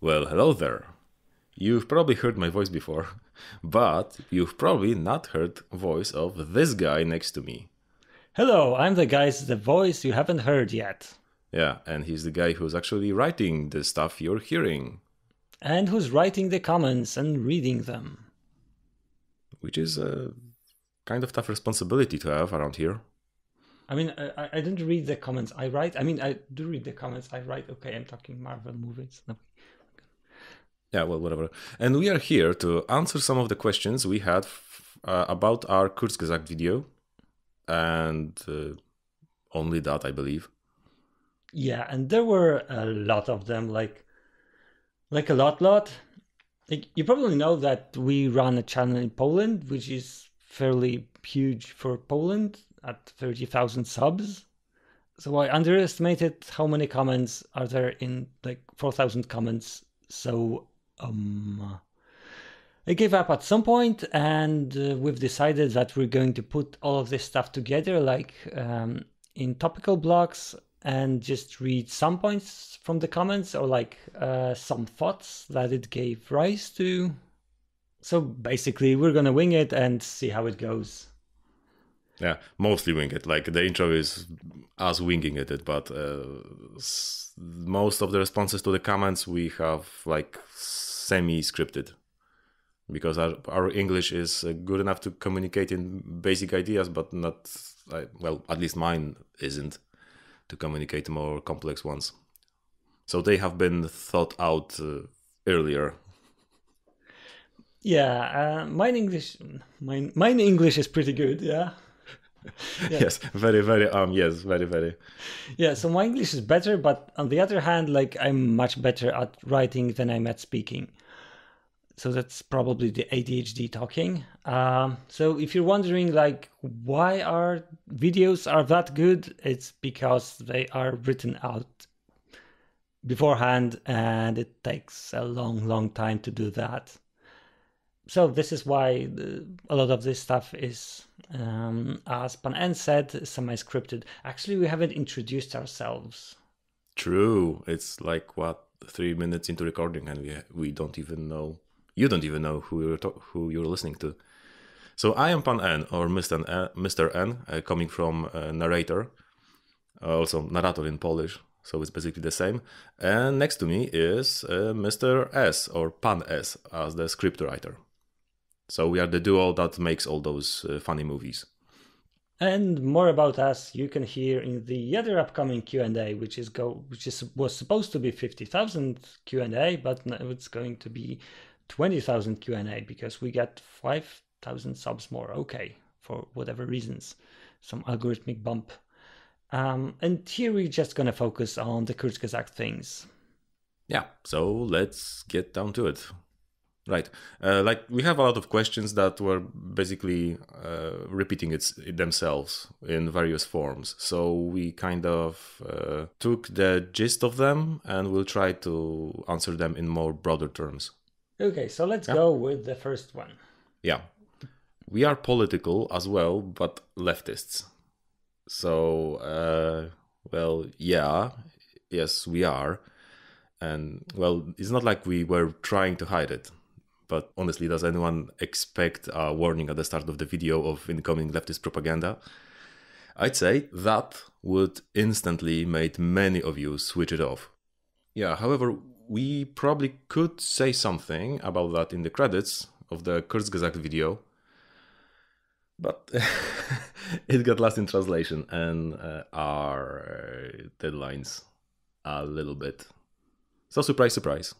Well, hello there. You've probably heard my voice before, but you've probably not heard voice of this guy next to me. Hello, I'm the guy's the voice you haven't heard yet. Yeah, and he's the guy who's actually writing the stuff you're hearing, And who's writing the comments and reading them. which is a kind of tough responsibility to have around here. I mean, I, I don't read the comments. I write. I mean, I do read the comments. I write. Okay, I'm talking Marvel movies. No. Yeah, well, whatever. And we are here to answer some of the questions we had uh, about our Kurzgesagt video, and uh, only that, I believe. Yeah, and there were a lot of them. Like, like a lot, lot. Like, you probably know that we run a channel in Poland, which is fairly huge for Poland at thirty thousand subs. So I underestimated how many comments are there in like four thousand comments. So um, I gave up at some point, and uh, we've decided that we're going to put all of this stuff together, like um, in topical blocks, and just read some points from the comments or like uh, some thoughts that it gave rise to. So basically, we're gonna wing it and see how it goes. Yeah, mostly wing it. Like the intro is us winging it, but uh, most of the responses to the comments we have like semi-scripted because our, our English is uh, good enough to communicate in basic ideas, but not uh, well. At least mine isn't to communicate more complex ones. So they have been thought out uh, earlier. Yeah, uh, mine English, mine mine English is pretty good. Yeah. Yeah. Yes, very, very. Um, yes, very, very. Yeah, so my English is better, but on the other hand, like I'm much better at writing than I'm at speaking. So that's probably the ADHD talking. Um, so if you're wondering, like, why our videos are that good, it's because they are written out beforehand, and it takes a long, long time to do that. So this is why a lot of this stuff is, um, as Pan N said, semi-scripted. Actually, we haven't introduced ourselves. True. It's like what three minutes into recording, and we we don't even know. You don't even know who you're to- who you're listening to. So I am Pan N or Mr. N, Mr. N uh, coming from uh, narrator, uh, also narrator in Polish. So it's basically the same. And next to me is uh, Mr. S or Pan S as the scriptwriter. So we are the duo that makes all those uh, funny movies. And more about us you can hear in the other upcoming Q&A, which is go which is was supposed to be 50,000 Q&A, but now it's going to be 20,000 Q&A because we got 5,000 subs more. Okay, for whatever reasons, some algorithmic bump. Um, and here we're just gonna focus on the Kurzgesagt things. Yeah, so let's get down to it. Right. Uh, like we have a lot of questions that were basically uh, repeating its, themselves in various forms. So we kind of uh, took the gist of them and we'll try to answer them in more broader terms. Okay, so let's Yeah. go with the first one. Yeah. We are political as well, but leftists. So, uh, well, yeah, yes, we are. And, well, it's not like we were trying to hide it. But honestly, does anyone expect a warning at the start of the video of incoming leftist propaganda? I'd say that would instantly make many of you switch it off. Yeah, however, we probably could say something about that in the credits of the Kurzgesagt video, but it got lost in translation and uh, our uh, deadlines a little bit. So, surprise, surprise.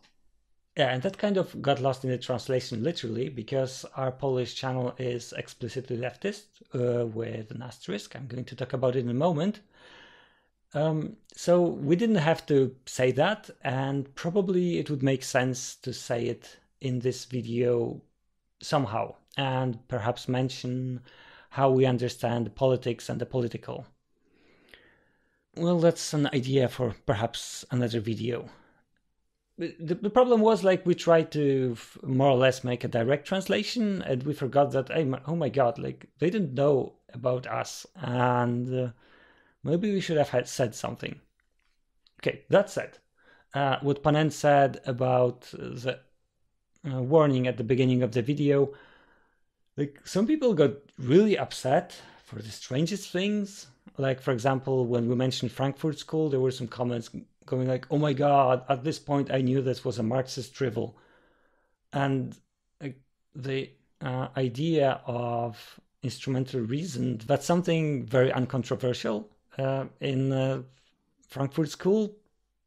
Yeah, and that kind of got lost in the translation literally because our Polish channel is explicitly leftist uh, with an asterisk. I'm going to talk about it in a moment. Um, so we didn't have to say that, and probably it would make sense to say it in this video somehow and perhaps mention how we understand politics and the political. Well, that's an idea for perhaps another video the, the problem was like we tried to f- more or less make a direct translation and we forgot that hey, my, oh my god like they didn't know about us and uh, maybe we should have had said something okay that said uh, what Pan N said about the uh, warning at the beginning of the video. Like some people got really upset for the strangest things. Like for example, when we mentioned Frankfurt School, there were some comments going like, "Oh my god!" At this point, I knew this was a Marxist drivel, and the uh, idea of instrumental reason that's something very uncontroversial uh, in uh, Frankfurt School.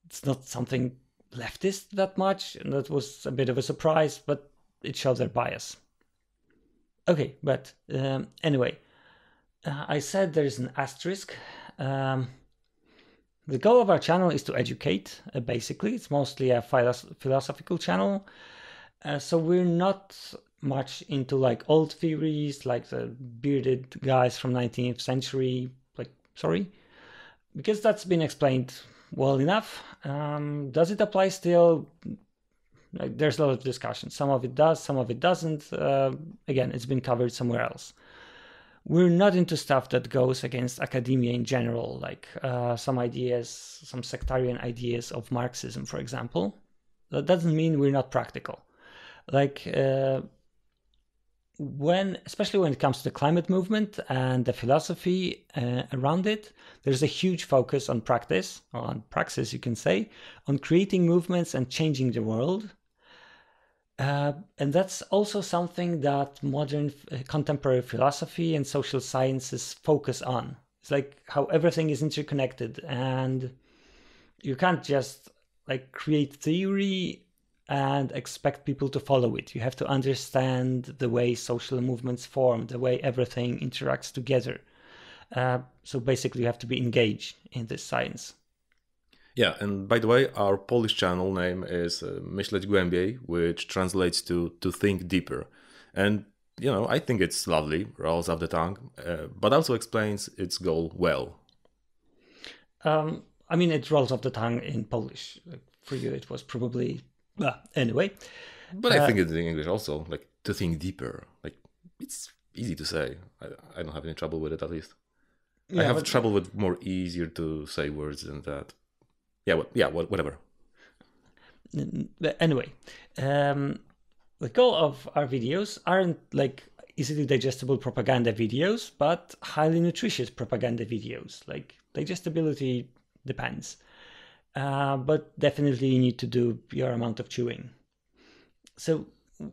It's not something leftist that much, and that was a bit of a surprise, but it shows their bias. Okay, but um, anyway, uh, I said there is an asterisk. Um, the goal of our channel is to educate, uh, basically. It's mostly a philosophical channel. Uh, so we're not much into like old theories, like the bearded guys from 19th century, like, sorry, because that's been explained well enough. Um, does it apply still? Like, there's a lot of discussion. Some of it does, some of it doesn't. Uh, again, it's been covered somewhere else. We're not into stuff that goes against academia in general, like uh, some ideas, some sectarian ideas of Marxism, for example. That doesn't mean we're not practical. Like, uh, when especially when it comes to the climate movement and the philosophy uh, around it there's a huge focus on practice or on praxis you can say on creating movements and changing the world uh, and that's also something that modern uh, contemporary philosophy and social sciences focus on it's like how everything is interconnected and you can't just like create theory and expect people to follow it. You have to understand the way social movements form, the way everything interacts together. Uh, so basically, you have to be engaged in this science. Yeah, and by the way, our Polish channel name is uh, Myśleć Głębiej, which translates to to think deeper. And you know, I think it's lovely, rolls off the tongue, uh, but also explains its goal well. Um, I mean, it rolls off the tongue in Polish. For you, it was probably well, anyway. But I uh, think it's in English also, like to think deeper. Like it's easy to say. I, I don't have any trouble with it at least. Yeah, I have but, trouble with more easier to say words than that. Yeah, well, yeah, whatever. Anyway, um, the goal of our videos aren't like easily digestible propaganda videos, but highly nutritious propaganda videos. Like digestibility depends uh, but definitely you need to do your amount of chewing. So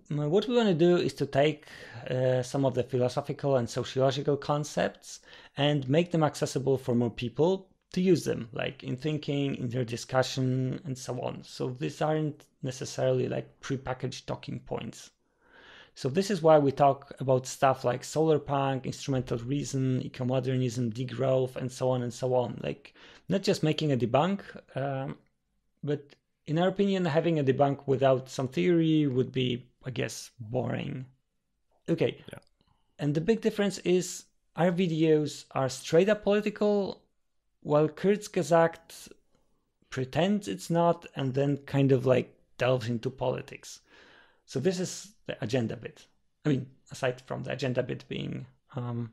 what we want to do is to take uh, some of the philosophical and sociological concepts and make them accessible for more people to use them, like in thinking, in their discussion, and so on. So these aren't necessarily like prepackaged talking points. So this is why we talk about stuff like solar punk, instrumental reason, eco-modernism, degrowth, and so on and so on. Like not just making a debunk, um, but in our opinion, having a debunk without some theory would be, I guess, boring. Okay. Yeah. And the big difference is our videos are straight up political, while Kurzgesagt pretends it's not and then kind of like delves into politics. So this is the agenda bit. I mean, aside from the agenda bit being um,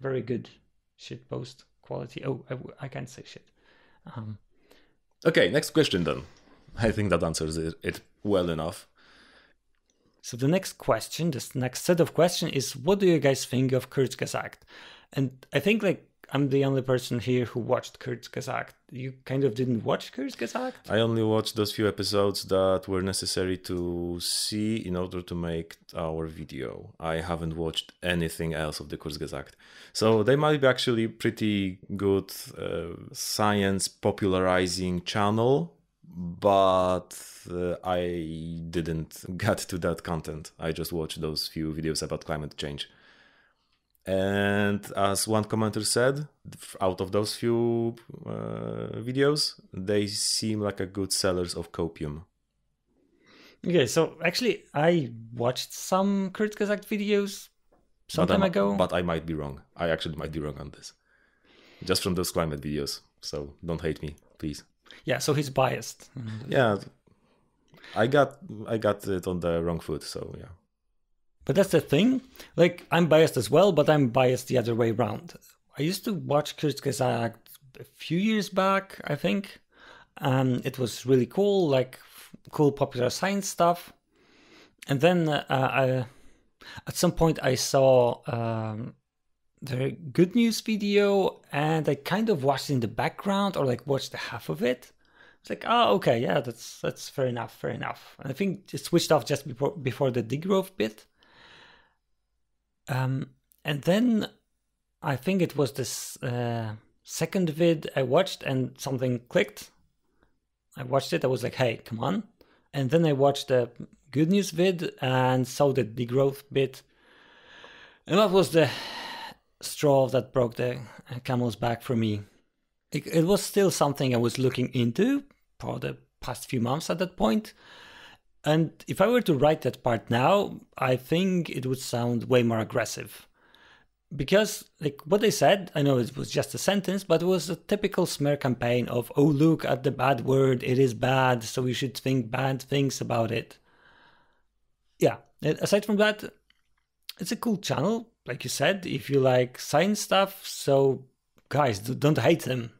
very good shit post quality. Oh, I, I can't say shit. Um, okay, next question then. I think that answers it, it well enough. So the next question, this next set of questions is, what do you guys think of Kurzgesagt? And I think like I'm the only person here who watched Kurzgesagt. You kind of didn't watch Kurzgesagt? I only watched those few episodes that were necessary to see in order to make our video. I haven't watched anything else of the Kurzgesagt. So they might be actually pretty good uh, science popularizing channel, but uh, I didn't get to that content. I just watched those few videos about climate change. And as one commenter said, out of those few uh, videos, they seem like a good sellers of copium. Okay, so actually, I watched some Kurzgesagt videos some time ago. But I might be wrong. I actually might be wrong on this. Just from those climate videos. So don't hate me, please. Yeah, so he's biased. Yeah, I got I got it on the wrong foot. So yeah. But that's the thing. Like, I'm biased as well, but I'm biased the other way around. I used to watch Kurzgesagt a few years back, I think. Um, it was really cool, like cool popular science stuff. And then uh, I, at some point, I saw um, the good news video, and I kind of watched in the background, or like watched the half of it. It's like, oh, okay, yeah, that's that's fair enough, fair enough. And I think it switched off just before before the degrowth bit. Um, and then I think it was this uh, second vid I watched, and something clicked. I watched it. I was like, hey, come on. And then I watched the good news vid and saw the degrowth bit. And that was the straw that broke the camel's back for me. It, it was still something I was looking into for the past few months at that point. And if I were to write that part now, I think it would sound way more aggressive. Because, like what they said, I know it was just a sentence, but it was a typical smear campaign of, oh, look at the bad word, it is bad, so we should think bad things about it. Yeah, aside from that, it's a cool channel, like you said, if you like science stuff, so guys, don't hate them.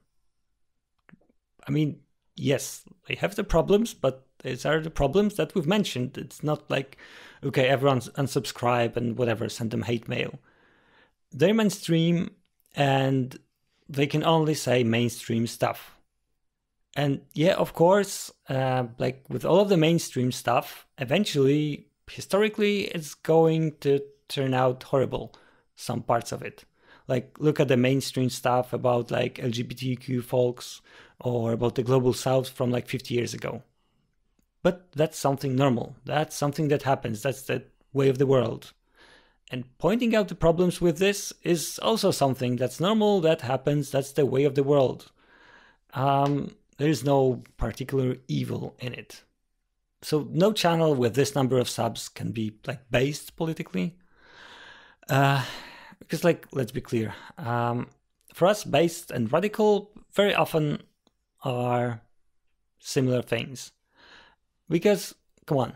I mean, yes, they have the problems, but these are the problems that we've mentioned. It's not like, okay, everyone's unsubscribe and whatever, send them hate mail. They're mainstream and they can only say mainstream stuff. And yeah, of course, uh, like with all of the mainstream stuff, eventually, historically, it's going to turn out horrible, some parts of it. Like, look at the mainstream stuff about like LGBTQ folks or about the global south from like 50 years ago. But that's something normal. That's something that happens. That's the way of the world. And pointing out the problems with this is also something that's normal, that happens, that's the way of the world. Um, there is no particular evil in it. So no channel with this number of subs can be like based politically. Uh, because like let's be clear, um, for us based and radical very often are similar things. Because, come on,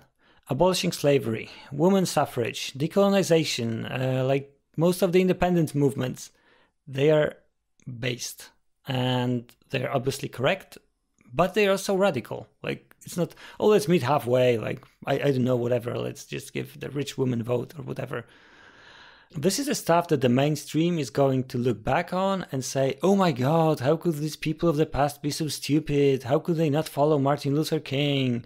abolishing slavery, women's suffrage, decolonization, uh, like most of the independent movements, they are based and they're obviously correct, but they are so radical. Like, it's not, oh, let's meet halfway, like, I, I don't know, whatever, let's just give the rich woman vote or whatever. This is the stuff that the mainstream is going to look back on and say, oh my god, how could these people of the past be so stupid? How could they not follow Martin Luther King?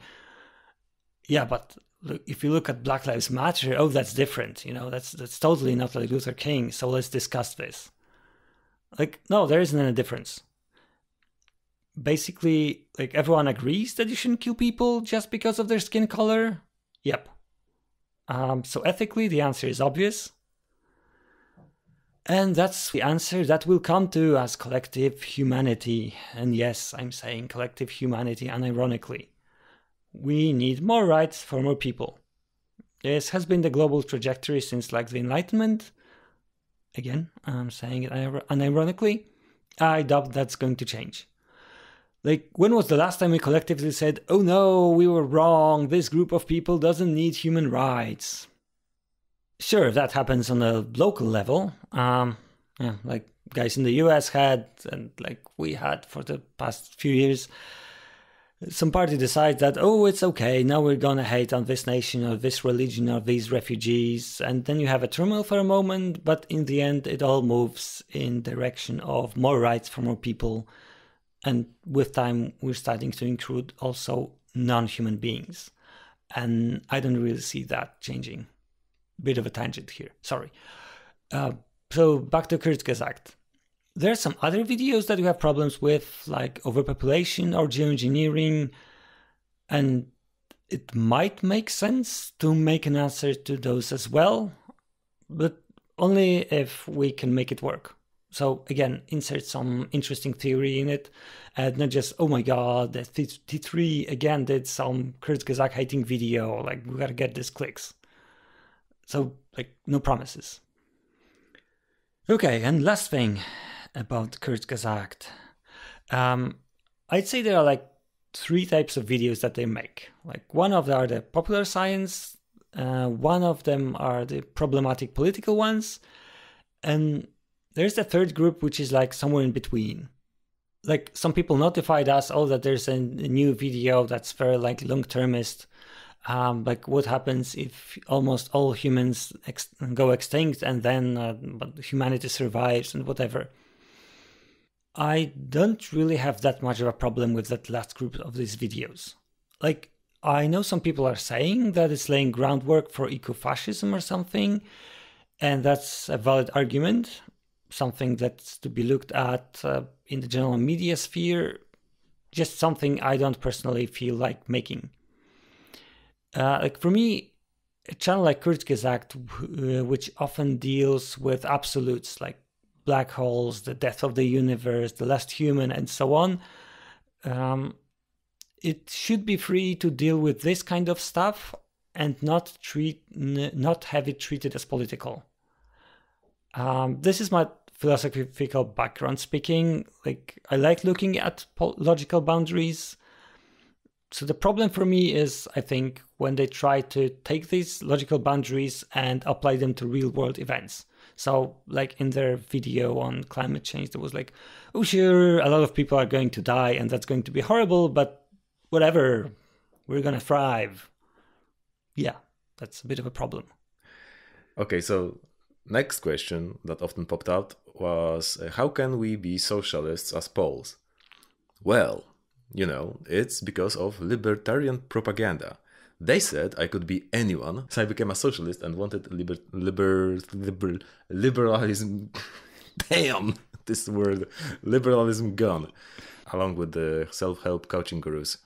Yeah, but look, if you look at Black Lives Matter, oh, that's different. You know, that's that's totally not like Luther King. So let's discuss this. Like, no, there isn't any difference. Basically, like everyone agrees that you shouldn't kill people just because of their skin color. Yep. Um, so ethically, the answer is obvious and that's the answer that we'll come to as collective humanity. And yes, I'm saying collective humanity unironically. We need more rights for more people. This has been the global trajectory since like the Enlightenment. Again, I'm saying it unironically. I doubt that's going to change. Like, when was the last time we collectively said, oh no, we were wrong, this group of people doesn't need human rights? sure, that happens on a local level. Um, yeah, like guys in the US had, and like we had for the past few years. Some party decides that, oh, it's okay, now we're gonna hate on this nation or this religion or these refugees. And then you have a turmoil for a moment, but in the end, it all moves in direction of more rights for more people. And with time, we're starting to include also non human beings. And I don't really see that changing bit of a tangent here. Sorry. Uh, so back to Kurzgesagt. There are some other videos that you have problems with, like overpopulation or geoengineering, and it might make sense to make an answer to those as well, but only if we can make it work. So again, insert some interesting theory in it, and not just oh my god, the T3 again did some Kurzgesagt hating video. Like we gotta get these clicks. So, like, no promises. Okay, and last thing about Kurzgesagt. Um, I'd say there are like three types of videos that they make. Like, one of them are the popular science, uh, one of them are the problematic political ones, and there's the third group, which is like somewhere in between. like some people notified us, oh, that there's a, a new video that's very like long termist. Um, like what happens if almost all humans ex- go extinct and then uh, humanity survives and whatever. I don't really have that much of a problem with that last group of these videos. Like I know some people are saying that it's laying groundwork for ecofascism or something, and that's a valid argument, something that's to be looked at uh, in the general media sphere, just something I don't personally feel like making. Uh, like for me, a channel like Kurzgesagt, uh, which often deals with absolutes like black holes, the death of the universe, the last human, and so on, um, it should be free to deal with this kind of stuff and not treat not have it treated as political. Um, this is my philosophical background speaking. Like I like looking at logical boundaries. So the problem for me is, I think, when they try to take these logical boundaries and apply them to real world events. So, like in their video on climate change, there was like, oh, sure, a lot of people are going to die and that's going to be horrible, but whatever, we're gonna thrive. Yeah, that's a bit of a problem. Okay, so next question that often popped out was uh, how can we be socialists as Poles? Well, you know, it's because of libertarian propaganda. They said I could be anyone, so I became a socialist and wanted liber, liber, liber liberalism. Damn, this word, liberalism gone, along with the self-help coaching gurus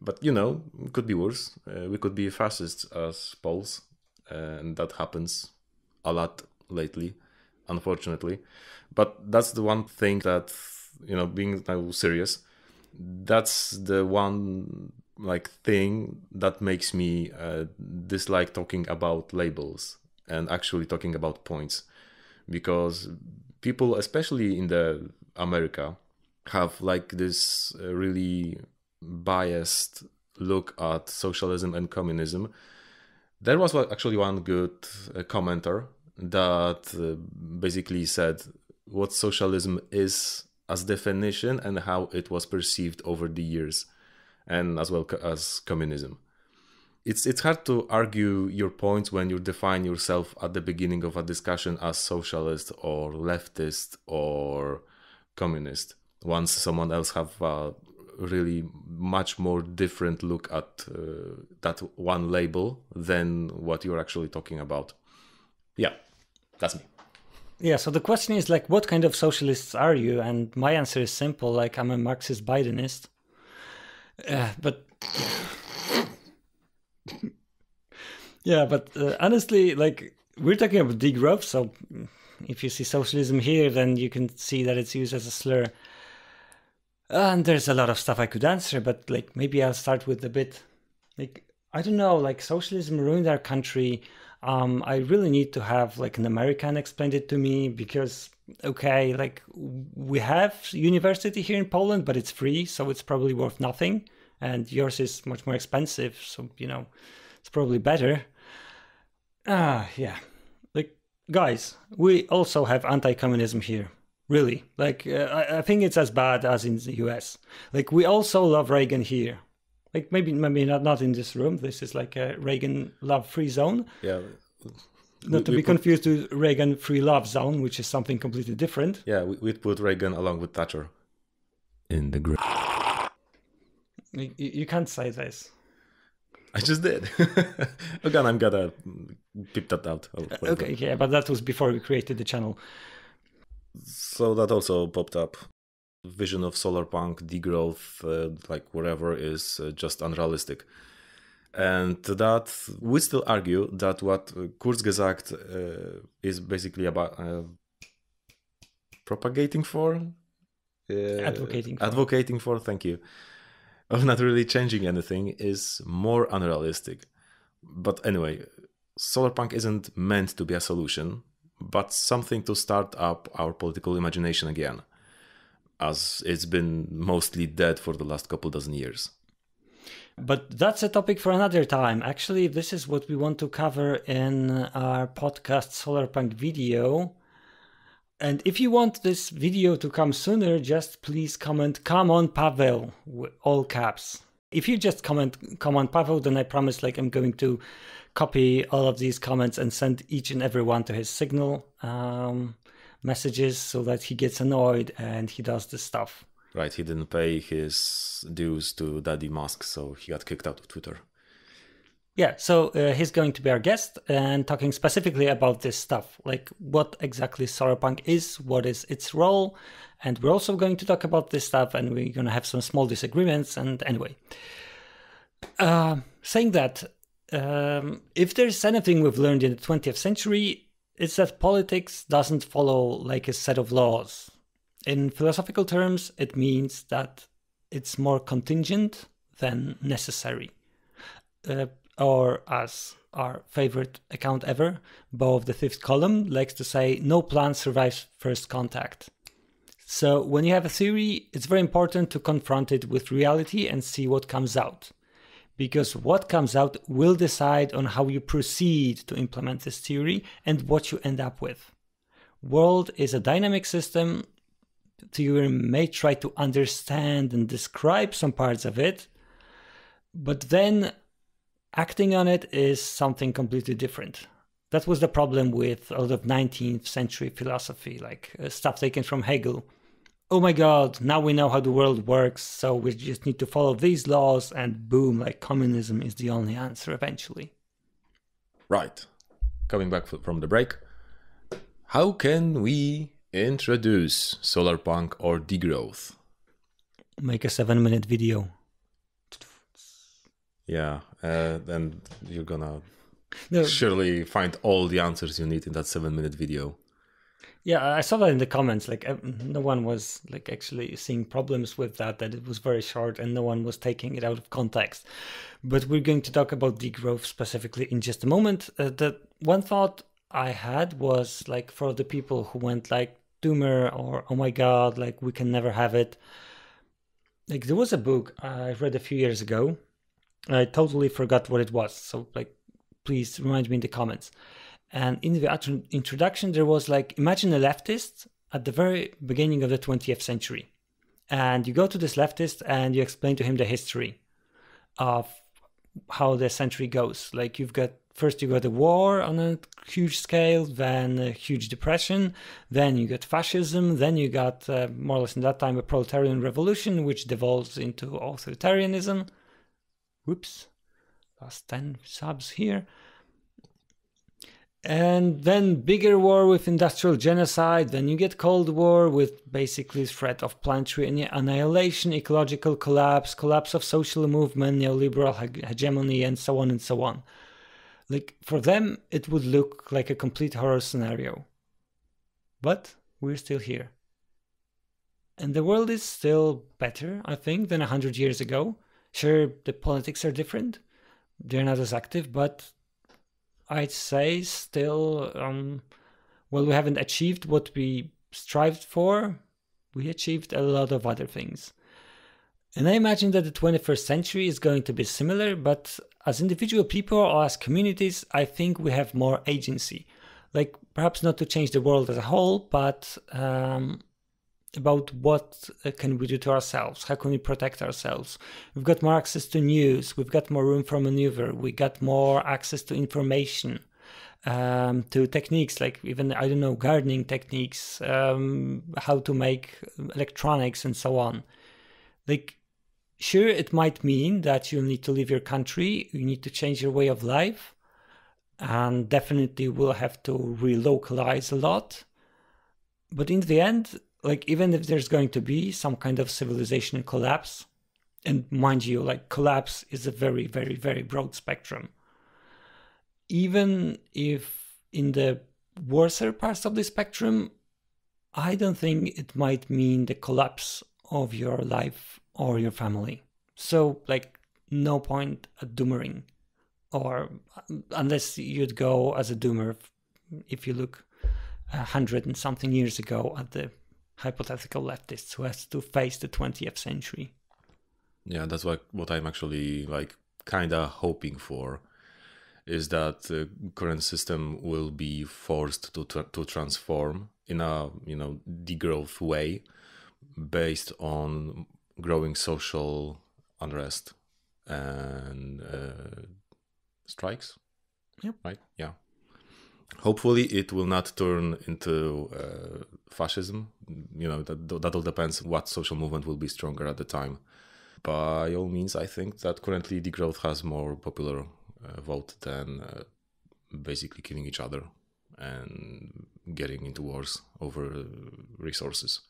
but you know, it could be worse. Uh, we could be fascists as Poles, uh, and that happens a lot lately, unfortunately. But that's the one thing that you know, being now serious, that's the one like thing that makes me uh, dislike talking about labels and actually talking about points, because people, especially in the America, have like this uh, really biased look at socialism and communism. There was actually one good uh, commenter that uh, basically said what socialism is as definition and how it was perceived over the years, and as well as communism. It's it's hard to argue your points when you define yourself at the beginning of a discussion as socialist or leftist or communist. Once someone else have a really much more different look at uh, that one label than what you're actually talking about. Yeah, that's me. Yeah, so the question is like, what kind of socialists are you? And my answer is simple like, I'm a Marxist Bidenist. Uh, but. yeah, but uh, honestly, like, we're talking about degrowth, so if you see socialism here, then you can see that it's used as a slur. And there's a lot of stuff I could answer, but like maybe I'll start with a bit like I don't know, like socialism ruined our country. Um, I really need to have like an American explain it to me because okay, like we have university here in Poland, but it's free, so it's probably worth nothing, and yours is much more expensive, so you know it's probably better. Ah, yeah, like guys, we also have anti-communism here. Really. Like uh, I, I, think it's as bad as in the us like we also love reagan here. Like maybe maybe not not in this room. This is like a reagan love free zone. Yeah not we, to be put, confused with reagan free love zone which is something completely different yeah we, would put reagan along with thatcher in the group you, you can't say this I just did. Again, I'm gonna keep that out. Okay, yeah, but that was before we created the channel. So that also popped up. Vision of solar punk degrowth, uh, like whatever, is uh, just unrealistic. And that we still argue that what Kurzgesagt uh, is basically about uh, propagating for, uh, advocating, for. advocating for. Thank you. Of not really changing anything is more unrealistic. But anyway, solar punk isn't meant to be a solution but something to start up our political imagination again, as it's been mostly dead for the last couple dozen years. But that's a topic for another time. Actually, this is what we want to cover in our podcast Solarpunk video. And if you want this video to come sooner, just please comment, come on Pavel, all caps. If you just comment, come on Pavel, then I promise like I'm going to copy all of these comments and send each and every one to his signal um, messages so that he gets annoyed and he does this stuff. Right, he didn't pay his dues to Daddy Musk, so he got kicked out of Twitter. Yeah, so uh, he's going to be our guest and talking specifically about this stuff, like what exactly Solarpunk is, what is its role, and we're also going to talk about this stuff, and we're going to have some small disagreements. And anyway, uh, saying that, um, if there's anything we've learned in the 20th century, it's that politics doesn't follow like a set of laws. In philosophical terms, it means that it's more contingent than necessary. Uh, or as our favorite account ever, Beau of the Fifth Column, likes to say, no plan survives first contact. So when you have a theory, it's very important to confront it with reality and see what comes out. Because what comes out will decide on how you proceed to implement this theory and what you end up with. World is a dynamic system. Theory may try to understand and describe some parts of it, but then acting on it is something completely different. That was the problem with a lot of 19th century philosophy, like uh, stuff taken from Hegel. Oh my god, now we know how the world works, so we just need to follow these laws, and boom, like communism is the only answer eventually. Right. Coming back from the break, how can we introduce solar punk or degrowth? Make a seven minute video. Yeah, uh, then you're gonna no. surely find all the answers you need in that seven minute video. Yeah, I saw that in the comments. Like, no one was like actually seeing problems with that. That it was very short, and no one was taking it out of context. But we're going to talk about degrowth specifically in just a moment. Uh, the one thought I had was like for the people who went like doomer or oh my god, like we can never have it. Like there was a book I read a few years ago I totally forgot what it was. So like, please remind me in the comments. And in the introduction, there was like, imagine a leftist at the very beginning of the 20th century. And you go to this leftist and you explain to him the history of how the century goes. Like you've got first you got a war on a huge scale, then a huge depression, then you got fascism, then you got uh, more or less in that time a proletarian revolution, which devolves into authoritarianism, whoops, last 10 subs here. And then bigger war with industrial genocide. Then you get Cold War with basically threat of planetary annihilation, ecological collapse, collapse of social movement, neoliberal hegemony, and so on and so on. Like for them, it would look like a complete horror scenario. But we're still here. And the world is still better, I think, than a hundred years ago. Sure, the politics are different. They're not as active, but I'd say still, um, well, we haven't achieved what we strived for. We achieved a lot of other things. And I imagine that the 21st century is going to be similar, but as individual people or as communities, I think we have more agency. Like, perhaps not to change the world as a whole, but um, about what uh, can we do to ourselves? How can we protect ourselves? We've got more access to news. We've got more room for maneuver. We got more access to information um, to techniques like even i don't know gardening techniques um, how to make electronics and so on. Like sure it might mean that you'll need to leave your country you need to change your way of life and definitely will have to relocalize a lot. But in the end like even if there's going to be some kind of civilization collapse and mind you like collapse is a very very very broad spectrum. Even if in the worser parts of the spectrum i don't think it might mean the collapse of your life or your family so like no point at doomering or unless you'd go as a doomer if you look a hundred and something years ago at the hypothetical leftists who has to face the 20th century. Yeah, that's what what I'm actually like kind of hoping for. is that the current system will be forced to tra- to transform in a you know degrowth way based on growing social unrest and uh, strikes. Yep. Right. Yeah. Hopefully, it will not turn into uh, fascism. You know that that all depends what social movement will be stronger at the time. By all means, I think that currently degrowth has more popular uh, vote than uh, basically killing each other and getting into wars over resources.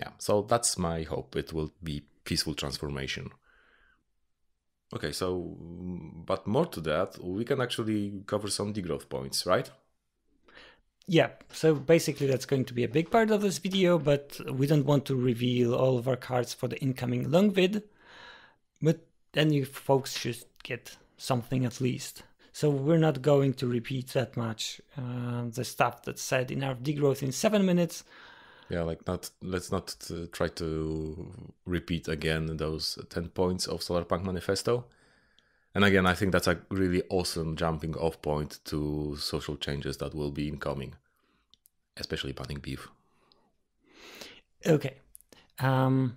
Yeah, so that's my hope. It will be peaceful transformation. Okay, so, but more to that, we can actually cover some degrowth points, right? Yeah, so basically that's going to be a big part of this video, but we don't want to reveal all of our cards for the incoming long vid. But then you folks should get something at least. So we're not going to repeat that much uh, the stuff that's said in our degrowth in seven minutes. Yeah, like not let's not uh, try to repeat again those ten points of Solarpunk Manifesto. And again, I think that's a really awesome jumping off point to social changes that will be incoming, especially banning beef. Okay. Um,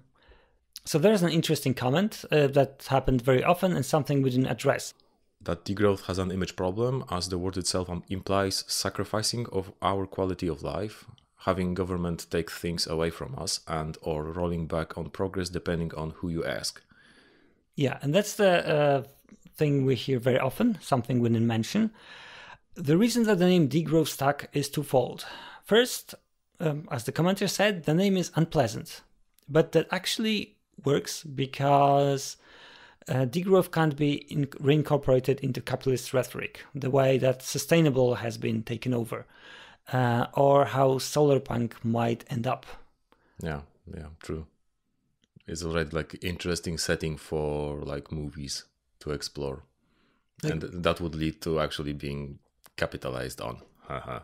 so there's an interesting comment uh, that happened very often and something we didn't address that degrowth has an image problem as the word itself implies sacrificing of our quality of life having government take things away from us and or rolling back on progress depending on who you ask. Yeah and that's the uh, thing we hear very often something we didn't mention. The reason that the name degrowth stuck is twofold. First um, as the commenter said the name is unpleasant but that actually works because uh, degrowth can't be in- reincorporated into capitalist rhetoric, the way that sustainable has been taken over, uh, or how solarpunk might end up. Yeah, yeah, true. It's already like interesting setting for like movies to explore, like, and that would lead to actually being capitalized on. Haha.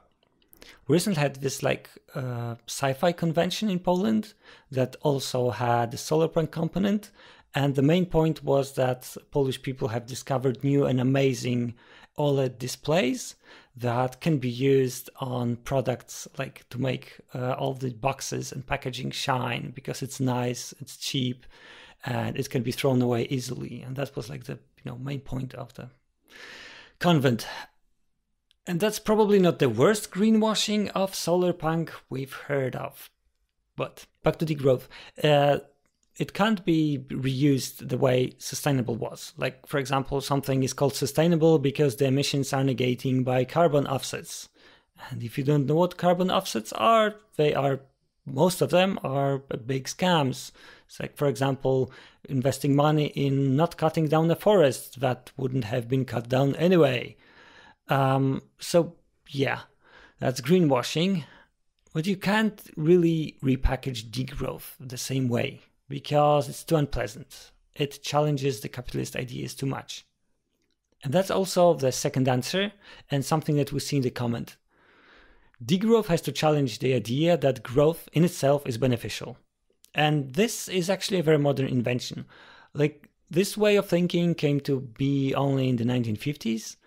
We recently had this like uh, sci-fi convention in Poland that also had a solarpunk component, and the main point was that Polish people have discovered new and amazing OLED displays that can be used on products like to make uh, all the boxes and packaging shine because it's nice, it's cheap, and it can be thrown away easily. And that was like the you know main point of the convent. And that's probably not the worst greenwashing of solar punk we've heard of. But back to degrowth. Uh, it can't be reused the way sustainable was. Like, for example, something is called sustainable because the emissions are negating by carbon offsets. And if you don't know what carbon offsets are, they are, most of them are big scams. It's like, for example, investing money in not cutting down a forest that wouldn't have been cut down anyway. Um, so, yeah, that's greenwashing. But you can't really repackage degrowth the same way because it's too unpleasant. It challenges the capitalist ideas too much. And that's also the second answer, and something that we see in the comment. Degrowth has to challenge the idea that growth in itself is beneficial. And this is actually a very modern invention. Like, this way of thinking came to be only in the 1950s.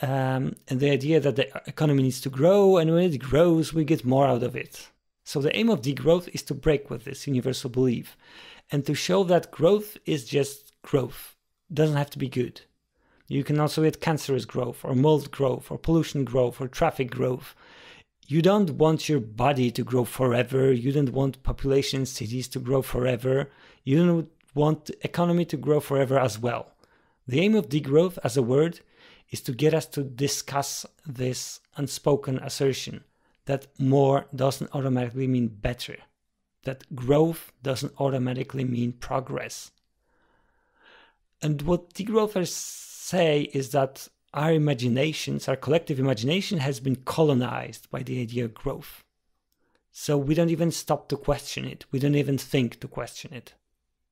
Um, and the idea that the economy needs to grow, and when it grows, we get more out of it. So the aim of degrowth is to break with this universal belief and to show that growth is just growth. It doesn't have to be good. You can also get cancerous growth or mold growth or pollution growth or traffic growth. You don't want your body to grow forever. You don't want population cities to grow forever. You don't want the economy to grow forever as well. The aim of degrowth as a word is to get us to discuss this unspoken assertion that more doesn't automatically mean better, that growth doesn't automatically mean progress. And what degrowthers say is that our imaginations, our collective imagination, has been colonized by the idea of growth. So we don't even stop to question it. We don't even think to question it.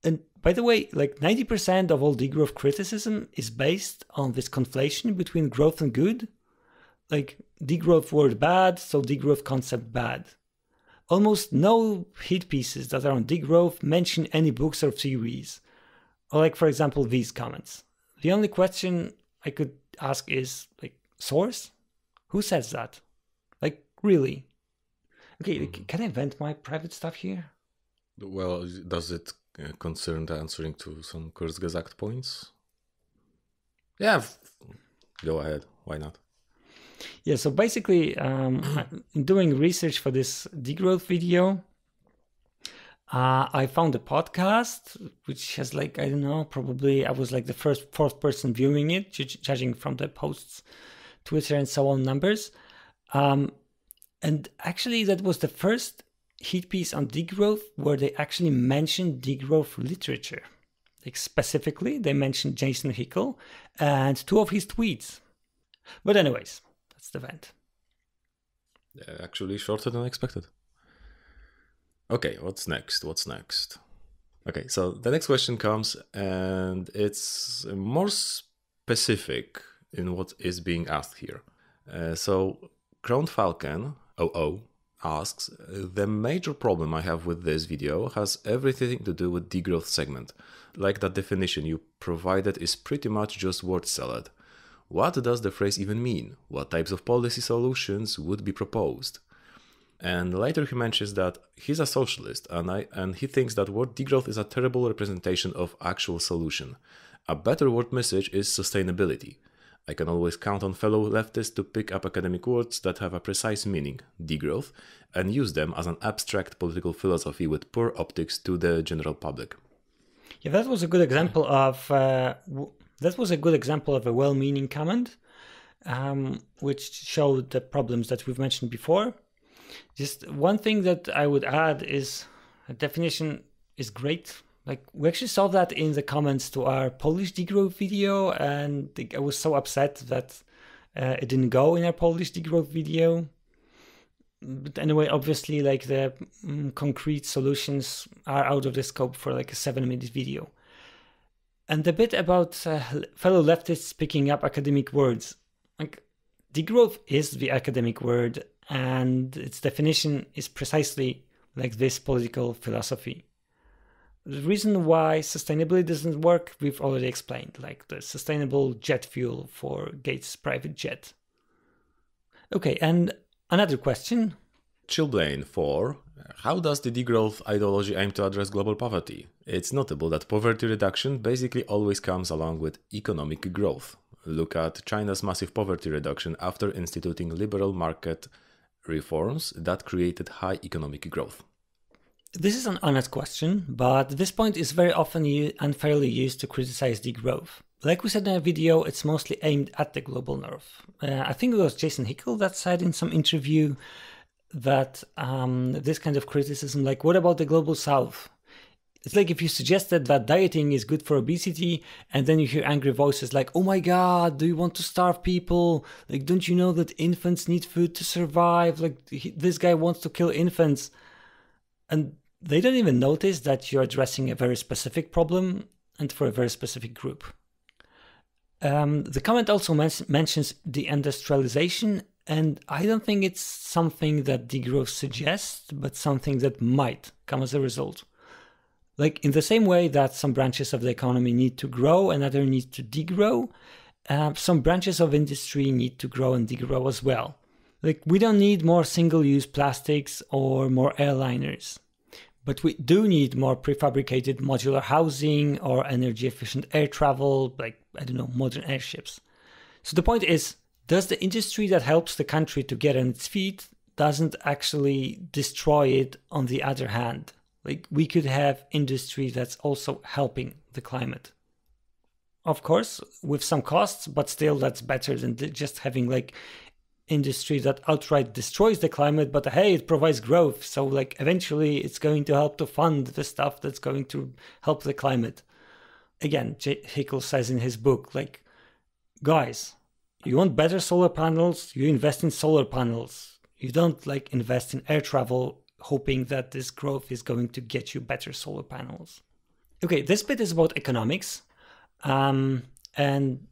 And by the way, like 90% of all degrowth criticism is based on this conflation between growth and good like degrowth word bad, so degrowth concept bad. Almost no hit pieces that are on degrowth mention any books or theories. Or like for example these comments. The only question I could ask is like source? Who says that? Like really? Okay, mm-hmm. can I vent my private stuff here? Well, does it uh, concern the answering to some Kurzgesagt points? Yeah, go ahead. Why not? Yeah, so basically, um, doing research for this degrowth video, uh, I found a podcast which has like I don't know, probably I was like the first fourth person viewing it, judging from the posts, Twitter and so on numbers, um, and actually that was the first hit piece on degrowth where they actually mentioned degrowth literature. Like specifically, they mentioned Jason Hickel and two of his tweets. But anyways, the vent. Yeah, actually shorter than expected. Okay, what's next? What's next? Okay, so the next question comes and it's more specific in what is being asked here. Uh, so, Crown Falcon 00 asks The major problem I have with this video has everything to do with degrowth segment. Like that definition you provided is pretty much just word salad. What does the phrase even mean? What types of policy solutions would be proposed? And later he mentions that he's a socialist and, I, and he thinks that word degrowth is a terrible representation of actual solution. A better word message is sustainability. I can always count on fellow leftists to pick up academic words that have a precise meaning, degrowth, and use them as an abstract political philosophy with poor optics to the general public. Yeah, that was a good example of uh, that was a good example of a well-meaning comment, um, which showed the problems that we've mentioned before. Just one thing that I would add is a definition is great. Like we actually saw that in the comments to our Polish degrowth video, and I was so upset that uh, it didn't go in our Polish degrowth video. But anyway, obviously, like the mm, concrete solutions are out of the scope for like a seven-minute video. And the bit about uh, fellow leftists picking up academic words, like degrowth is the academic word, and its definition is precisely like this political philosophy. The reason why sustainability doesn't work, we've already explained, like the sustainable jet fuel for Gates' private jet. Okay, and another question. Chilblain 4. How does the degrowth ideology aim to address global poverty? It's notable that poverty reduction basically always comes along with economic growth. Look at China's massive poverty reduction after instituting liberal market reforms that created high economic growth? This is an honest question, but this point is very often unfairly used to criticize degrowth. Like we said in a video, it's mostly aimed at the global north. Uh, I think it was Jason Hickel that said in some interview that um, this kind of criticism, like, what about the global south? It's like if you suggested that dieting is good for obesity, and then you hear angry voices like, oh my god, do you want to starve people? Like, don't you know that infants need food to survive? Like, he, this guy wants to kill infants. And they don't even notice that you're addressing a very specific problem and for a very specific group. Um, the comment also men- mentions deindustrialization, and I don't think it's something that degrowth suggests, but something that might come as a result. Like in the same way that some branches of the economy need to grow and other need to degrow, uh, some branches of industry need to grow and degrow as well. Like we don't need more single-use plastics or more airliners, but we do need more prefabricated modular housing or energy-efficient air travel, like I don't know, modern airships. So the point is, does the industry that helps the country to get on its feet doesn't actually destroy it on the other hand? Like we could have industry that's also helping the climate. Of course, with some costs, but still that's better than just having like industry that outright destroys the climate, but hey, it provides growth. So like eventually it's going to help to fund the stuff that's going to help the climate. Again, J- Hickel says in his book, like, guys, you want better solar panels, you invest in solar panels. You don't like invest in air travel hoping that this growth is going to get you better solar panels. Okay, this bit is about economics. Um, and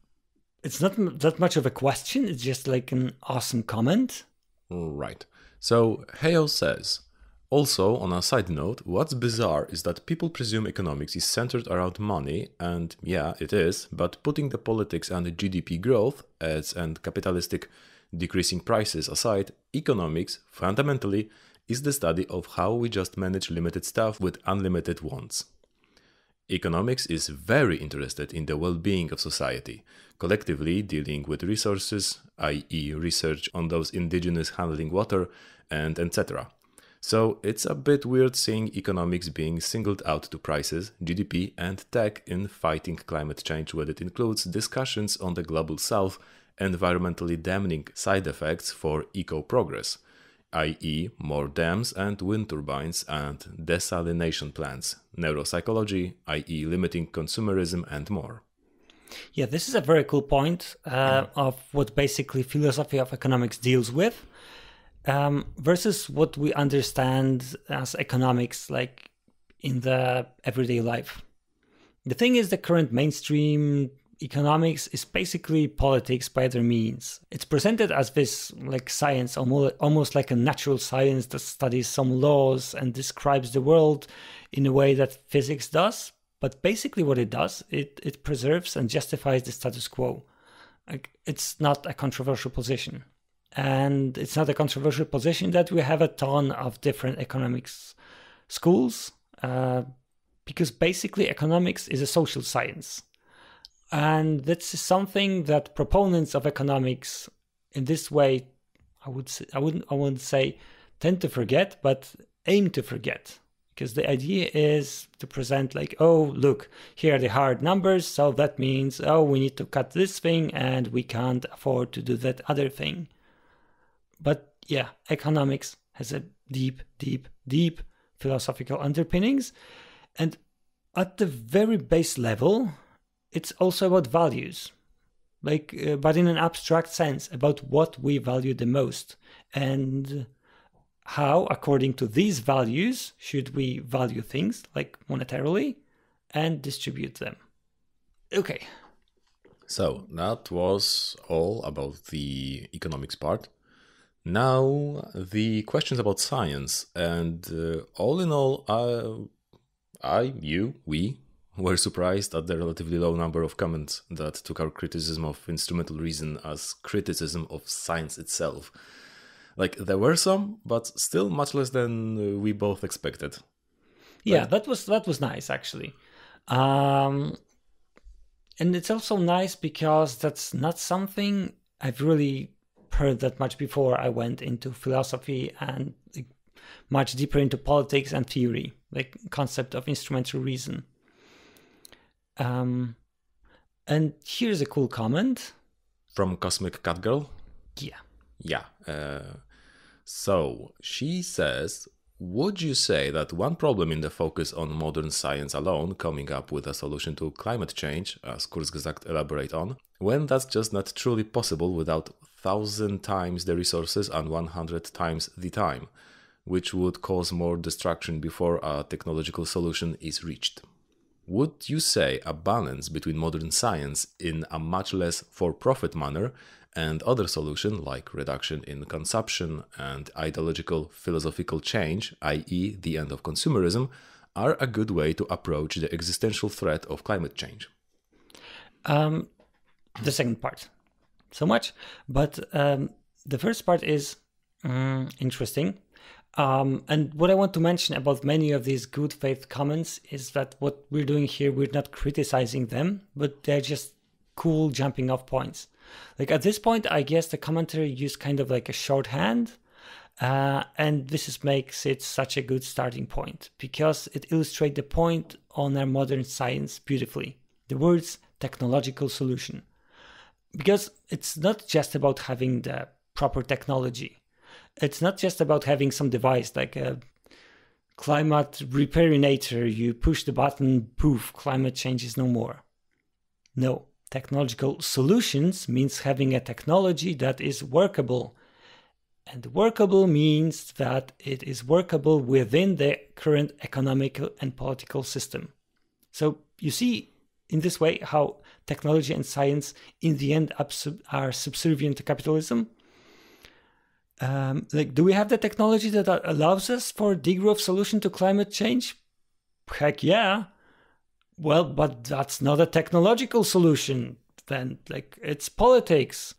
it's not that much of a question, it's just like an awesome comment. Right. So Hale says, Also, on a side note, what's bizarre is that people presume economics is centered around money, and yeah, it is, but putting the politics and the GDP growth as and capitalistic decreasing prices aside, economics fundamentally is the study of how we just manage limited stuff with unlimited wants. Economics is very interested in the well being of society, collectively dealing with resources, i.e., research on those indigenous handling water, and etc. So it's a bit weird seeing economics being singled out to prices, GDP, and tech in fighting climate change when it includes discussions on the global south, environmentally damning side effects for eco progress i.e., more dams and wind turbines and desalination plants, neuropsychology, i.e., limiting consumerism, and more. Yeah, this is a very cool point uh, of what basically philosophy of economics deals with um, versus what we understand as economics, like in the everyday life. The thing is, the current mainstream economics is basically politics by other means. It's presented as this like science, almost like a natural science that studies some laws and describes the world in a way that physics does. But basically, what it does, it it preserves and justifies the status quo. Like it's not a controversial position, and it's not a controversial position that we have a ton of different economics schools. Uh, because basically economics is a social science and that's something that proponents of economics in this way i would say, i wouldn't i wouldn't say tend to forget but aim to forget. Because the idea is to present like oh look here are the hard numbers so that means oh we need to cut this thing and we can't afford to do that other thing. But yeah economics has a deep deep deep philosophical underpinnings. And at the very base level it's also about values. Like uh, but in an abstract sense about what we value the most. And how according to these values should we value things like monetarily and distribute them. Okay. So that was all about the economics part. Now the questions about science. And uh, all in all i you we were surprised at the relatively low number of comments that took our criticism of instrumental reason as criticism of science itself. Like, there were some, but still much less than we both expected. Yeah, like, that was that was nice actually. Um, and it's also nice because that's not something I've really heard that much before I went into philosophy and like, much deeper into politics and theory, like concept of instrumental reason. Um, and here's a cool comment from Cosmic Catgirl. Yeah. Yeah. Uh, so she says, would you say that one problem in the focus on modern science alone, coming up with a solution to climate change, as Kurzgesagt elaborate on, when that's just not truly possible without thousand times the resources and 100 times the time, which would cause more destruction before a technological solution is reached? Would you say a balance between modern science in a much less for profit manner and other solutions like reduction in consumption and ideological philosophical change, i.e., the end of consumerism, are a good way to approach the existential threat of climate change? Um, the second part, so much, but um, the first part is um, interesting um, and what I want to mention about many of these good faith comments is that what we're doing here, we're not criticizing them, but they're just cool jumping off points. Like at this point, I guess the commentary used kind of like a shorthand. Uh, and this is, makes it such a good starting point because it illustrates the point on our modern science beautifully. The words technological solution. Because it's not just about having the proper technology it's not just about having some device like a climate repairinator. You push the button, poof, climate change is no more. No, technological solutions means having a technology that is workable. And workable means that it is workable within the current economic and political system. So you see in this way how technology and science in the end are subservient to capitalism Um, like, do we have the technology that allows us for a degrowth solution to climate change? Heck yeah. Well, but that's not a technological solution. Then, like, it's politics.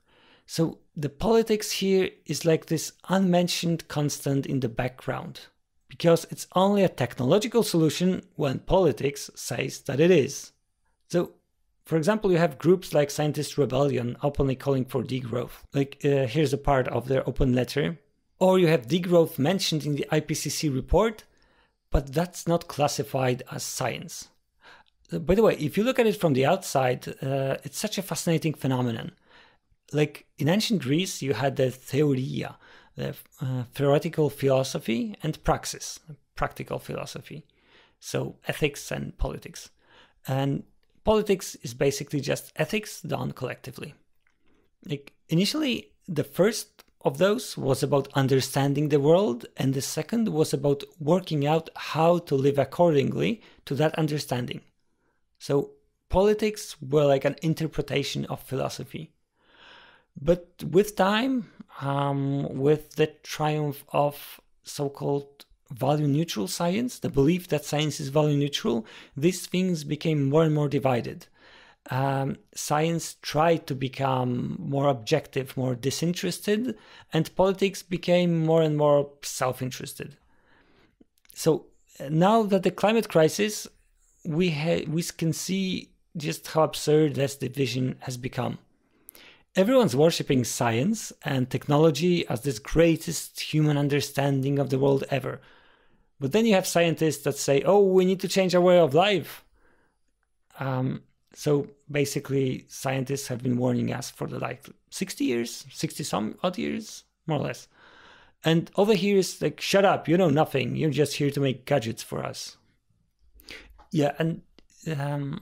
So the politics here is like this unmentioned constant in the background because it's only a technological solution when politics says that it is. So, for example, you have groups like Scientist Rebellion openly calling for degrowth. Like, uh, here's a part of their open letter. Or you have degrowth mentioned in the IPCC report, but that's not classified as science. Uh, by the way, if you look at it from the outside, uh, it's such a fascinating phenomenon. Like in ancient Greece, you had the theoria, the uh, theoretical philosophy, and praxis, practical philosophy. So ethics and politics. And politics is basically just ethics done collectively. Like initially, the first of those was about understanding the world, and the second was about working out how to live accordingly to that understanding. So politics were like an interpretation of philosophy. But with time, um, with the triumph of so called value neutral science, the belief that science is value neutral, these things became more and more divided. Um, science tried to become more objective, more disinterested, and politics became more and more self interested. So now that the climate crisis, we, ha- we can see just how absurd this division has become. Everyone's worshipping science and technology as this greatest human understanding of the world ever. But then you have scientists that say, oh, we need to change our way of life. Um, so basically, scientists have been warning us for the like 60 years, 60 some odd years, more or less. And over here is like, shut up, you know nothing. You're just here to make gadgets for us. Yeah, and um,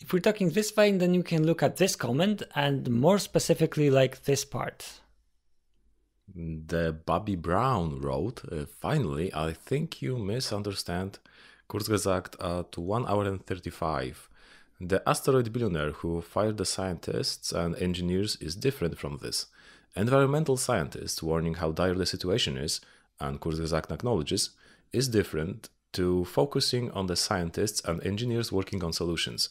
if we're talking this way, then you can look at this comment and more specifically like this part. The Bobby Brown wrote, uh, finally, I think you misunderstand Kurzgesagt at 1 hour and 35. The asteroid billionaire who fired the scientists and engineers is different from this. Environmental scientists warning how dire the situation is, and Kurzgesagt acknowledges, is different to focusing on the scientists and engineers working on solutions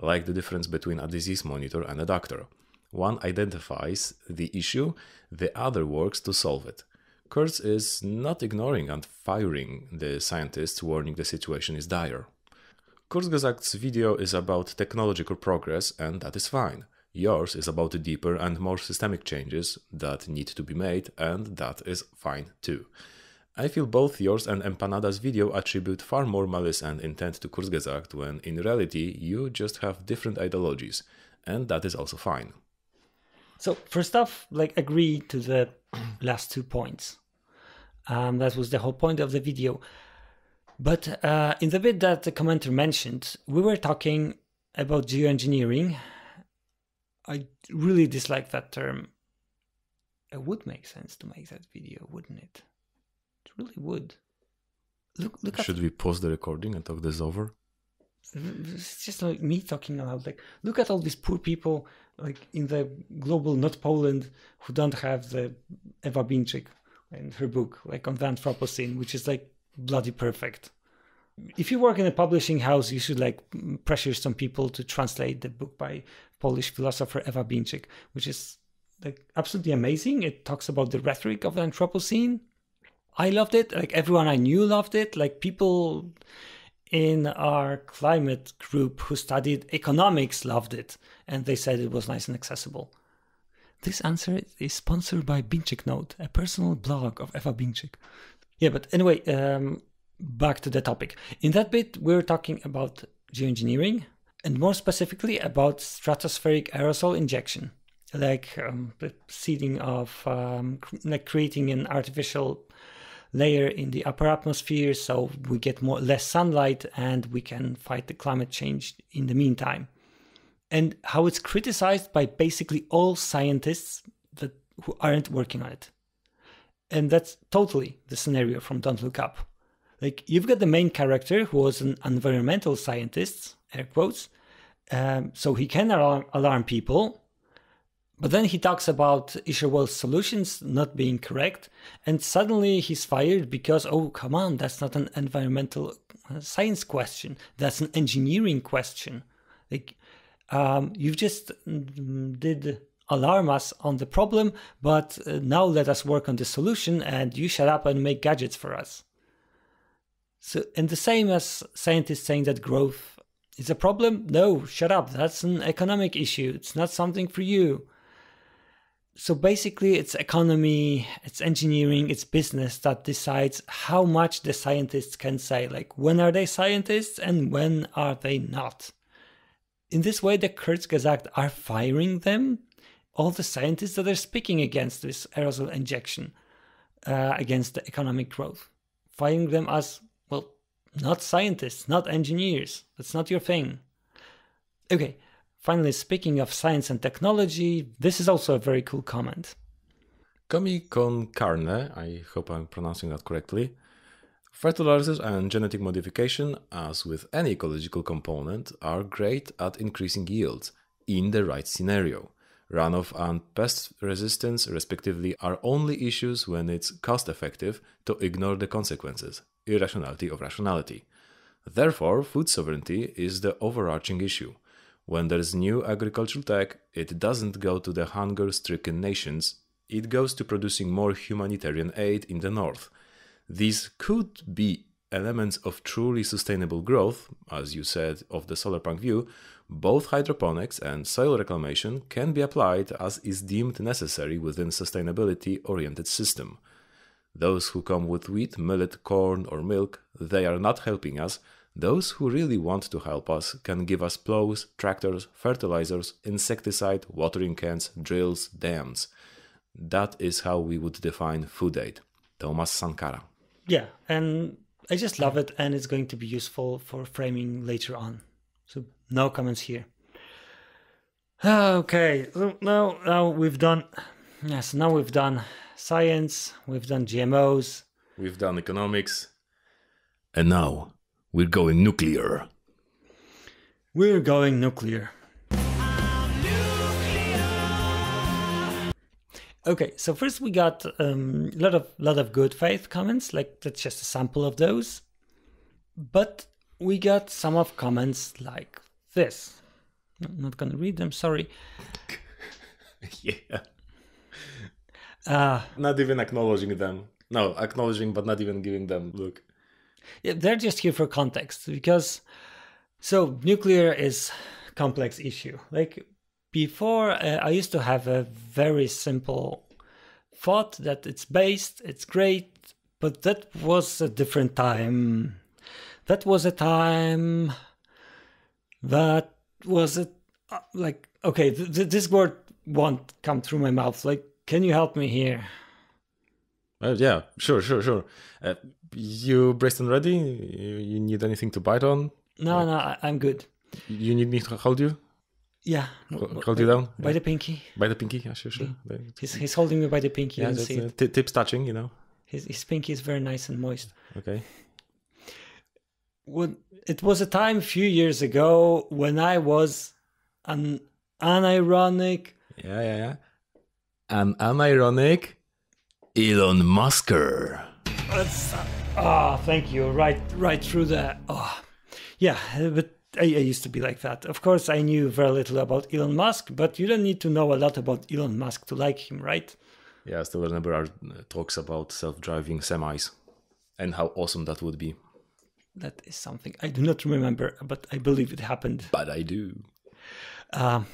like the difference between a disease monitor and a doctor. One identifies the issue, the other works to solve it. Kurtz is not ignoring and firing the scientists, warning the situation is dire. Kurzgesagt's video is about technological progress, and that is fine. Yours is about the deeper and more systemic changes that need to be made, and that is fine too. I feel both yours and Empanada's video attribute far more malice and intent to Kurzgesagt when in reality you just have different ideologies, and that is also fine. So first off, like agree to the last two points. Um, that was the whole point of the video. But uh, in the bit that the commenter mentioned, we were talking about geoengineering. I really dislike that term. It would make sense to make that video, wouldn't it? It really would. Look, look. Should we pause the recording and talk this over? It's just like me talking aloud. Like, look at all these poor people, like in the global, not Poland, who don't have the Ewa Bińczyk in her book, like on the Anthropocene, which is like bloody perfect. If you work in a publishing house, you should like pressure some people to translate the book by Polish philosopher Ewa Bińczyk, which is like absolutely amazing. It talks about the rhetoric of the Anthropocene I loved it. Like everyone I knew loved it. Like people in our climate group who studied economics loved it, and they said it was nice and accessible. This answer is sponsored by Bińczyk Note, a personal blog of Ewa Bińczyk. Yeah, but anyway, um, back to the topic. In that bit, we we're talking about geoengineering, and more specifically about stratospheric aerosol injection, like um, the seeding of, um, like creating an artificial layer in the upper atmosphere so we get more less sunlight and we can fight the climate change in the meantime and how it's criticized by basically all scientists that who aren't working on it. And that's totally the scenario from don't look up. Like you've got the main character who was an environmental scientist air quotes um, so he can alarm, alarm people But then he talks about Isherwell's solutions not being correct, and suddenly he's fired because, oh, come on, that's not an environmental uh, science question, that's an engineering question. Like, um, you've just mm, did alarm us on the problem, but uh, now let us work on the solution, and you shut up and make gadgets for us. So, and the same as scientists saying that growth is a problem. No, shut up. That's an economic issue. It's not something for you. So basically, it's economy, it's engineering, it's business that decides how much the scientists can say. Like, when are they scientists and when are they not? In this way, the Kurzgesagt are firing them, all the scientists that are speaking against this aerosol injection, uh, against the economic growth, firing them as well, not scientists, not engineers. That's not your thing. Okay, finally, speaking of science and technology, this is also a very cool comment. Komi con carne, I hope I'm pronouncing that correctly. Fertilizers and genetic modification, as with any ecological component, are great at increasing yields in the right scenario. Runoff and pest resistance, respectively, are only issues when it's cost effective to ignore the consequences irrationality of rationality. Therefore, food sovereignty is the overarching issue. When there's new agricultural tech, it doesn't go to the hunger stricken nations, it goes to producing more humanitarian aid in the north. These could be elements of truly sustainable growth, as you said of the solarpunk view, both hydroponics and soil reclamation can be applied as is deemed necessary within sustainability oriented system. Those who come with wheat, millet, corn, or milk, they are not helping us. Those who really want to help us can give us plows, tractors, fertilizers, insecticide, watering cans, drills, dams. That is how we would define food aid. Thomas Sankara. Yeah, and I just love it, and it's going to be useful for framing later on. So, no comments here. Okay, so now, now we've done. Yes, now we've done science, we've done GMOs, we've done economics, and now we're going nuclear. We're going nuclear. Okay, so first we got a um, lot of lot of good faith comments, like that's just a sample of those. But we got some of comments like this. I'm not gonna read them, sorry. yeah. Uh, not even acknowledging them. No, acknowledging, but not even giving them look. Yeah, they're just here for context because so nuclear is complex issue. Like before, uh, I used to have a very simple thought that it's based, it's great, but that was a different time. That was a time that was it uh, like okay th- th- this word won't come through my mouth like can you help me here? Uh, yeah, sure, sure, sure. Uh, you braced and ready? You, you, need anything to bite on? No, like, no, I, am good. You need me to hold you? Yeah. Hold, you down? By yeah. the pinky. By the pinky, yeah, sure, sure. Yeah. He's, he's holding me by the pinky. Yeah, just, uh, tips touching, you know. His, his pinky is very nice and moist. Okay. When, it was a time a few years ago when I was an unironic. Yeah, yeah, yeah an unironic Elon Musker. Ah, oh, thank you. Right, right through the. Oh, yeah, but I, I, used to be like that. Of course, I knew very little about Elon Musk, but you don't need to know a lot about Elon Musk to like him, right? Yeah, I still remember our talks about self-driving semis and how awesome that would be. That is something I do not remember, but I believe it happened. But I do. Um,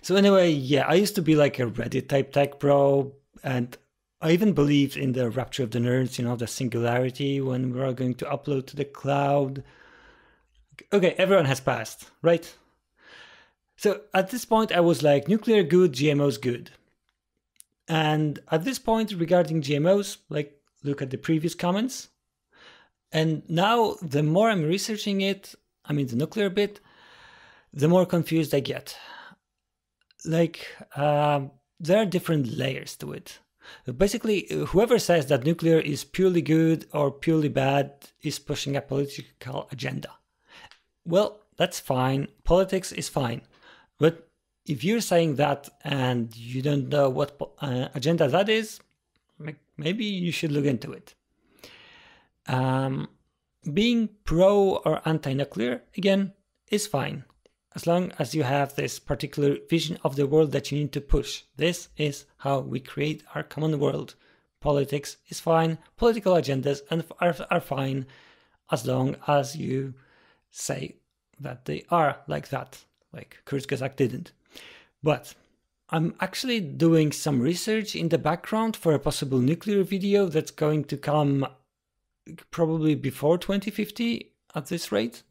so anyway, yeah, I used to be like a Reddit type tech bro, and I even believed in the rapture of the nerds, you know, the singularity when we're going to upload to the cloud. Okay, everyone has passed, right? So at this point, I was like, nuclear good, GMOs good. And at this point, regarding GMOs, like, look at the previous comments. And now, the more I'm researching it, I mean, the nuclear bit, the more confused I get like um, there are different layers to it. Basically, whoever says that nuclear is purely good or purely bad is pushing a political agenda. Well, that's fine. Politics is fine. But if you're saying that and you don't know what uh, agenda that is, maybe you should look into it. Um, being pro or anti nuclear, again, is fine as long as you have this particular vision of the world that you need to push. This is how we create our common world. Politics is fine, political agendas are, are fine as long as you say that they are like that, like Kurzgesagt didn't. But I'm actually doing some research in the background for a possible nuclear video that's going to come probably before 2050 at this rate.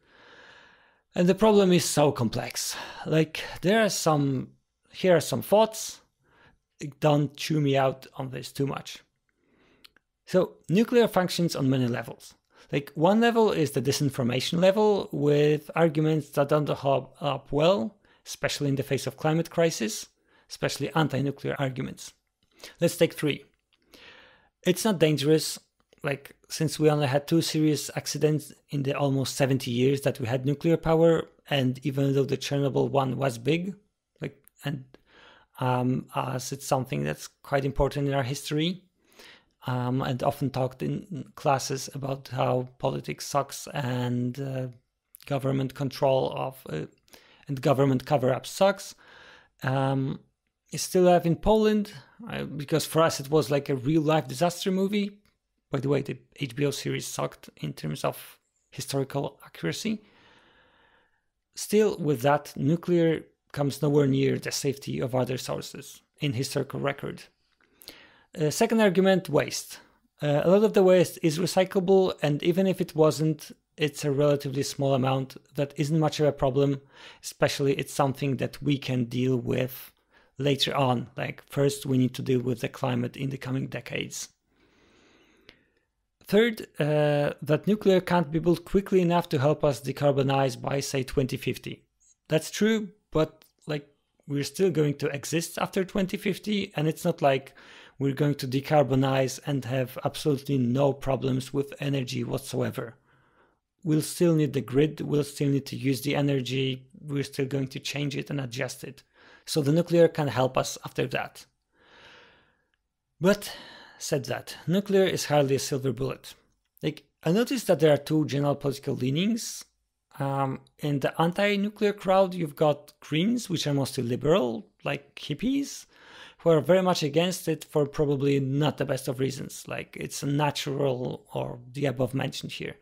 And the problem is so complex. Like there are some, here are some thoughts. Don't chew me out on this too much. So nuclear functions on many levels. Like one level is the disinformation level with arguments that don't hold up well, especially in the face of climate crisis, especially anti-nuclear arguments. Let's take three. It's not dangerous like since we only had two serious accidents in the almost 70 years that we had nuclear power and even though the chernobyl one was big like and um, as it's something that's quite important in our history um, and often talked in classes about how politics sucks and uh, government control of uh, and government cover-up sucks um, still have in poland uh, because for us it was like a real life disaster movie by the way, the HBO series sucked in terms of historical accuracy. Still, with that, nuclear comes nowhere near the safety of other sources in historical record. Uh, second argument waste. Uh, a lot of the waste is recyclable, and even if it wasn't, it's a relatively small amount that isn't much of a problem, especially it's something that we can deal with later on. Like, first, we need to deal with the climate in the coming decades. Third, uh, that nuclear can't be built quickly enough to help us decarbonize by, say, 2050. That's true, but like we're still going to exist after 2050, and it's not like we're going to decarbonize and have absolutely no problems with energy whatsoever. We'll still need the grid, we'll still need to use the energy, we're still going to change it and adjust it. So the nuclear can help us after that. But said that nuclear is hardly a silver bullet. Like I noticed that there are two general political leanings. Um, in the anti-nuclear crowd, you've got Greens, which are mostly liberal, like hippies, who are very much against it for probably not the best of reasons. Like it's natural or the above mentioned here.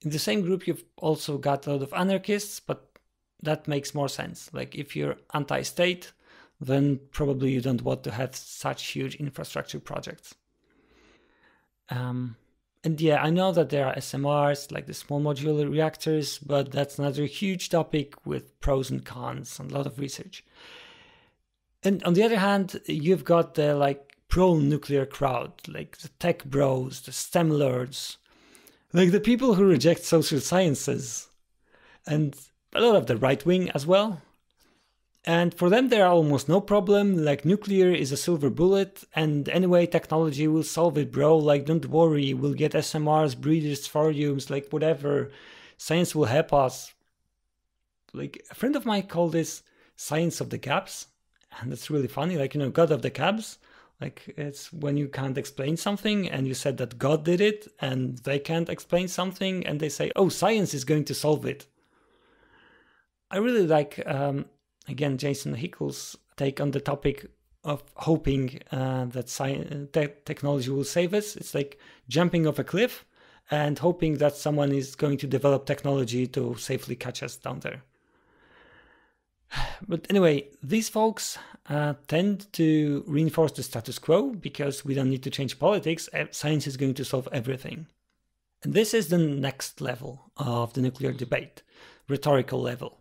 In the same group, you've also got a lot of anarchists, but that makes more sense. Like if you're anti-state, then probably you don't want to have such huge infrastructure projects. Um, and yeah, I know that there are SMRs, like the small modular reactors, but that's another huge topic with pros and cons and a lot of research. And on the other hand, you've got the like pro nuclear crowd, like the tech bros, the STEM lords, like the people who reject social sciences, and a lot of the right wing as well. And for them, there are almost no problem. Like nuclear is a silver bullet, and anyway, technology will solve it, bro. Like, don't worry, we'll get SMRs, breeders, thoriums, like whatever. Science will help us. Like a friend of mine called this science of the gaps, and it's really funny. Like you know, God of the gaps Like it's when you can't explain something, and you said that God did it, and they can't explain something, and they say, "Oh, science is going to solve it." I really like um, again Jason Hickel's take on the topic of hoping uh, that science, te- technology will save us. It's like jumping off a cliff and hoping that someone is going to develop technology to safely catch us down there. But anyway, these folks uh, tend to reinforce the status quo because we don't need to change politics. Science is going to solve everything. And this is the next level of the nuclear debate, rhetorical level.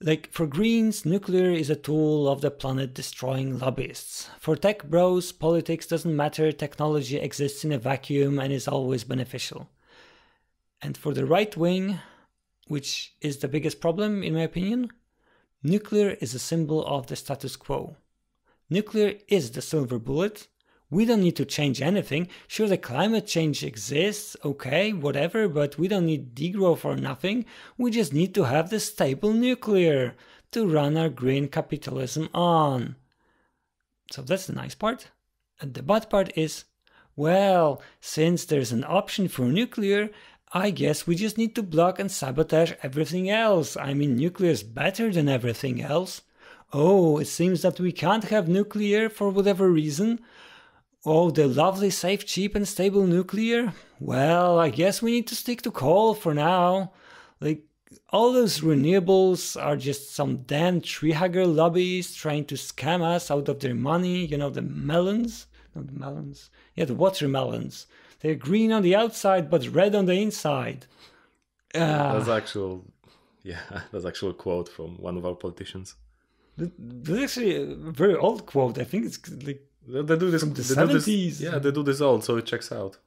Like for Greens, nuclear is a tool of the planet destroying lobbyists. For tech bros, politics doesn't matter, technology exists in a vacuum and is always beneficial. And for the right wing, which is the biggest problem in my opinion, nuclear is a symbol of the status quo. Nuclear is the silver bullet, we don't need to change anything. Sure, the climate change exists, okay, whatever, but we don't need degrowth or nothing. We just need to have the stable nuclear. to run our green capitalism on. So that's the nice part. And the bad part is, well, since there's an option for nuclear, I guess we just need to block and sabotage everything else. I mean, nuclear is better than everything else. Oh, it seems that we can't have nuclear for whatever reason. Oh, the lovely, safe, cheap, and stable nuclear? Well, I guess we need to stick to coal for now. Like, all those renewables are just some damn tree hugger lobbies trying to scam us out of their money. You know, the melons? Not the melons. Yeah, the watermelons. They're green on the outside, but red on the inside. Uh, that's actual, yeah, that's actual quote from one of our politicians. That's actually a very old quote. I think it's like they, they do this from the seventies. Yeah, they do this old, so it checks out.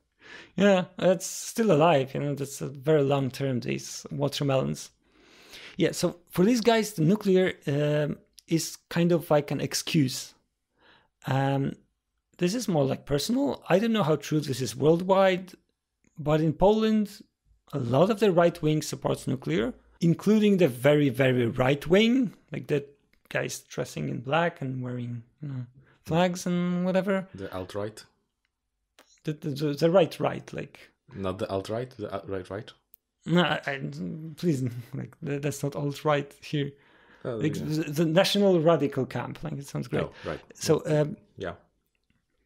Yeah, that's still alive. You know, that's a very long term. These watermelons. Yeah, so for these guys, the nuclear um, is kind of like an excuse. Um, this is more like personal. I don't know how true this is worldwide, but in Poland, a lot of the right wing supports nuclear, including the very, very right wing, like the guys dressing in black and wearing you know, flags and whatever. The alt right. The, the, the right right like. Not the alt right, the right right. No, I, I, please, like that's not alt right here. Oh, like, yeah. the, the, national radical camp, like it sounds great. Oh, right. So um, yeah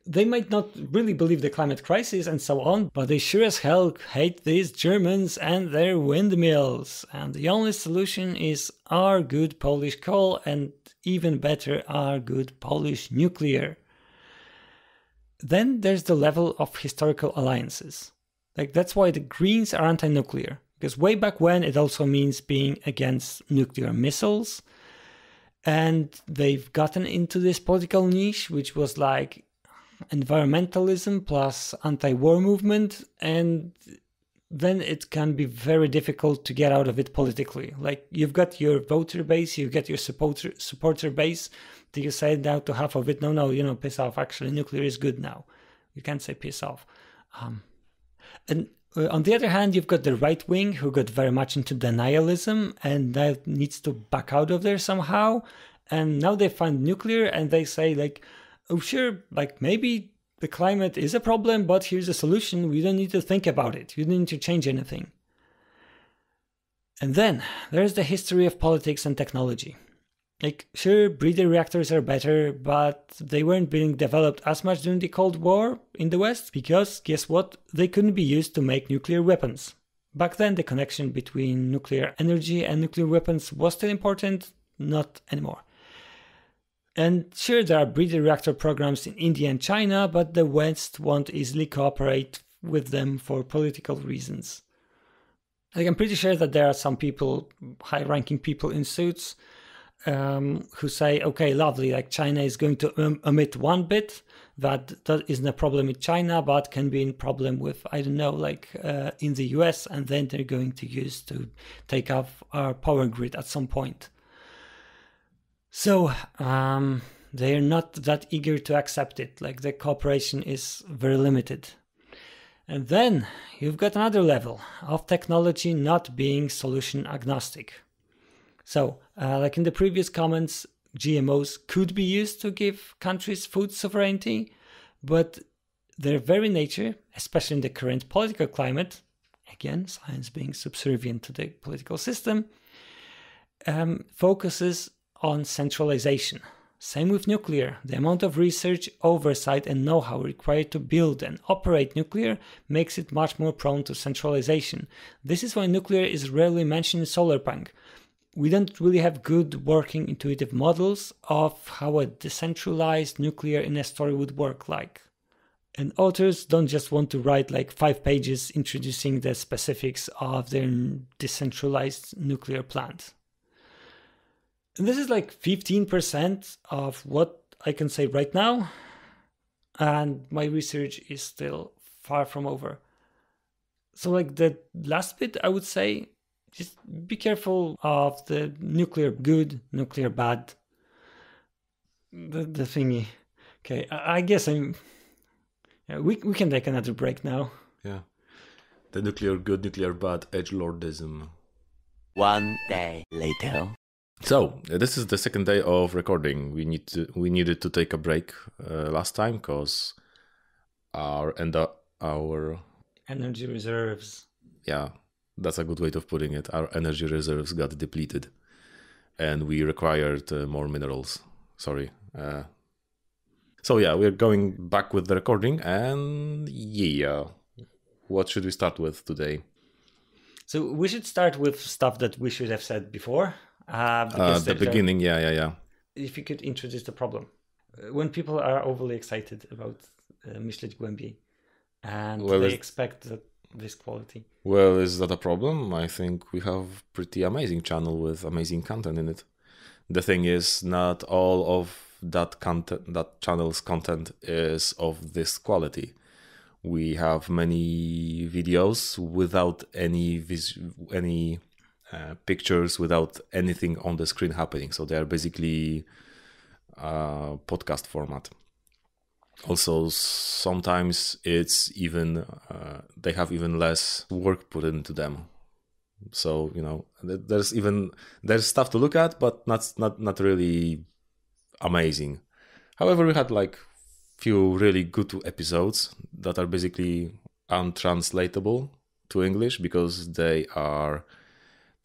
they might not really believe the climate crisis and so on, but they sure as hell hate these Germans and their windmills. And the only solution is our good Polish coal and even better, our good Polish nuclear. Then there's the level of historical alliances. Like that's why the Greens are anti-nuclear, because way back when it also means being against nuclear missiles. And they've gotten into this political niche, which was like environmentalism plus anti-war movement and then it can be very difficult to get out of it politically. Like you've got your voter base you've got your supporter supporter base do you say now to half of it no no you know piss off actually nuclear is good now. You can't say piss off. Um, and uh, on the other hand you've got the right wing who got very much into denialism and that needs to back out of there somehow. And now they find nuclear and they say like oh, sure, like maybe the climate is a problem, but here's a solution. We don't need to think about it. You don't need to change anything. And then there's the history of politics and technology. Like, sure, breeder reactors are better, but they weren't being developed as much during the Cold War in the West because, guess what? They couldn't be used to make nuclear weapons. Back then, the connection between nuclear energy and nuclear weapons was still important, not anymore. And sure, there are breeder reactor programs in India and China, but the West won't easily cooperate with them for political reasons. Like, I'm pretty sure that there are some people, high ranking people in suits, um, who say, okay, lovely, like China is going to um, emit one bit, that that isn't a problem in China, but can be a problem with, I don't know, like uh, in the US, and then they're going to use to take off our power grid at some point. So um, they're not that eager to accept it. Like the cooperation is very limited. And then you've got another level of technology not being solution agnostic. So, uh, like in the previous comments, GMOs could be used to give countries food sovereignty, but their very nature, especially in the current political climate, again, science being subservient to the political system, um, focuses on centralization. Same with nuclear. The amount of research, oversight, and know how required to build and operate nuclear makes it much more prone to centralization. This is why nuclear is rarely mentioned in Solarpunk. We don't really have good working intuitive models of how a decentralized nuclear in a story would work like. And authors don't just want to write like five pages introducing the specifics of their decentralized nuclear plant. And this is like 15% of what I can say right now. And my research is still far from over. So, like the last bit, I would say just be careful of the nuclear good, nuclear bad. The, the thingy. Okay, I, I guess I'm. Yeah, we, we can take another break now. Yeah. The nuclear good, nuclear bad, edge lordism. One day later. So this is the second day of recording. We need to we needed to take a break uh, last time because our and uh, our Energy reserves. yeah that's a good way of putting it. Our energy reserves got depleted, and we required uh, more minerals. Sorry. Uh, so yeah, we're going back with the recording, and yeah, what should we start with today? So we should start with stuff that we should have said before. Uh, Uh, the beginning, yeah, yeah, yeah. if you could introduce the problem. When people are overly excited about uh, myśleć głębiej and Well, they expect that this quality. Well, is that a problem? I think we have pretty amazing channel with amazing content in it. The thing is, not all of that content, that channel's content is of this quality. We have many videos without any vis- any uh, pictures, without anything on the screen happening. So they are basically uh, podcast format. Also sometimes it's even uh, they have even less work put into them. So you know there's even there's stuff to look at but not not not really amazing. However we had like few really good episodes that are basically untranslatable to english because they are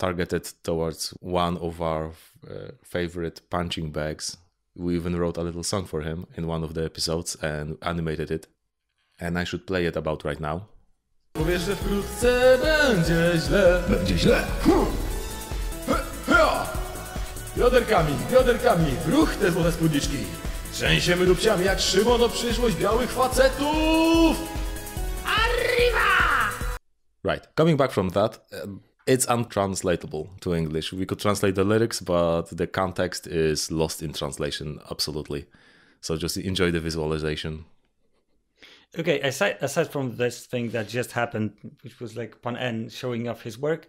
targeted towards one of our uh, favorite punching bags we even wrote a little song for him in one of the episodes and animated it. And I should play it about right now. Powiesz, że wkrótce będzie źle. Będzie źle. Bioderkami, bioderkami, ruch te złote spódniczki. Trzęsiemy dupciami jak Szymon o przyszłość białych facetów. Right, coming back from that, um, it's untranslatable to English. We could translate the lyrics, but the context is lost in translation absolutely. So just enjoy the visualization. Okay, aside aside from this thing that just happened, which was like Pan N showing off his work,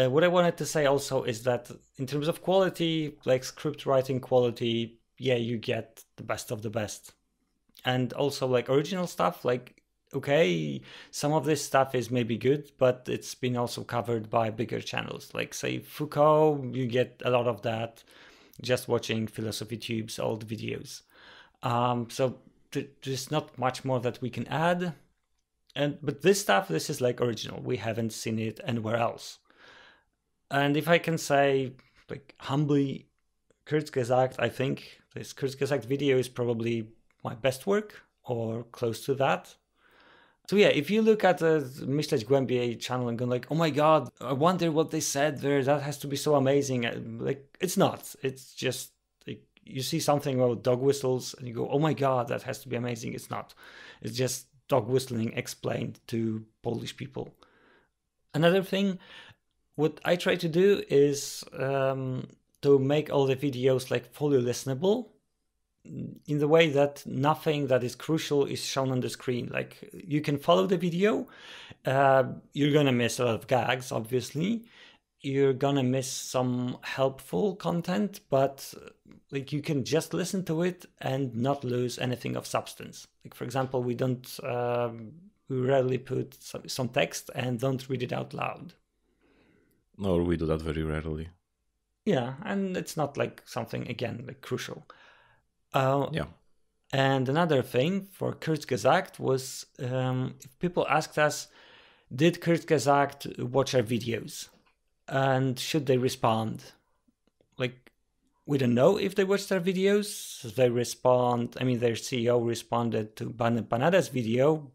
uh, what I wanted to say also is that in terms of quality, like script writing quality, yeah, you get the best of the best, and also like original stuff, like okay, some of this stuff is maybe good, but it's been also covered by bigger channels, like say Foucault, you get a lot of that just watching Philosophy Tube's old videos. Um, so th- there's not much more that we can add. And but this stuff, this is like original. We haven't seen it anywhere else. And if I can say, like humbly, Kurzgesagt, I think this Kurzgesagt video is probably my best work or close to that. So yeah, if you look at the Myśleć Głębiej channel and go like, oh my god, I wonder what they said there. That has to be so amazing. Uh, Like it's not. It's just like you see something about dog whistles and you go, oh my god, that has to be amazing. It's not. It's just dog whistling explained to Polish people. Another thing, what I try to do is um, to make all the videos like fully listenable in the way that nothing that is crucial is shown on the screen. Like you can follow the video, uh, you're gonna miss a lot of gags, obviously. You're gonna miss some helpful content, but like you can just listen to it and not lose anything of substance. Like for example, we don't um, we rarely put some, some text and don't read it out loud. Or we do that very rarely. Yeah, and it's not like something again like crucial. Uh, Yeah. And another thing for Kurzgesagt was um, if people asked us, did Kurzgesagt watch our videos? And should they respond? Like, we don't know if they watched our videos. They respond, I mean, their CEO responded to Ban- Banada's video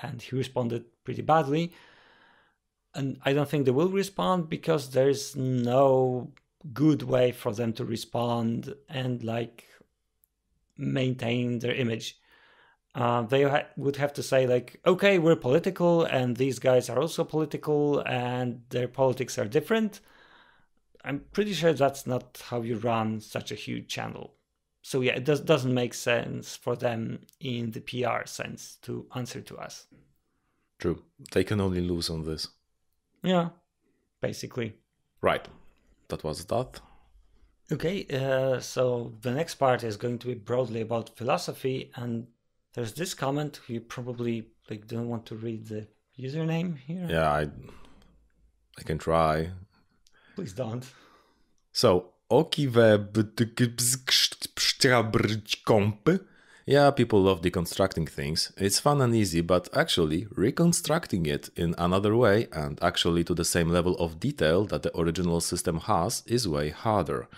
and he responded pretty badly. And I don't think they will respond because there's no good way for them to respond and like maintain their image. Uh, they ha- would have to say like, okay, we're political, and these guys are also political, and their politics are different. I'm pretty sure that's not how you run such a huge channel. So yeah, it does, doesn't make sense for them in the PR sense to answer to us. True. They can only lose on this. Yeah, basically. Right. That was that. Okay, uh, so the next part is going to be broadly about philosophy, and there's this comment. You probably like don't want to read the username here. Yeah, I I can try. Please don't. So Yeah, people love deconstructing things. It's fun and easy, but actually, reconstructing it in another way and actually to the same level of detail that the original system has is way harder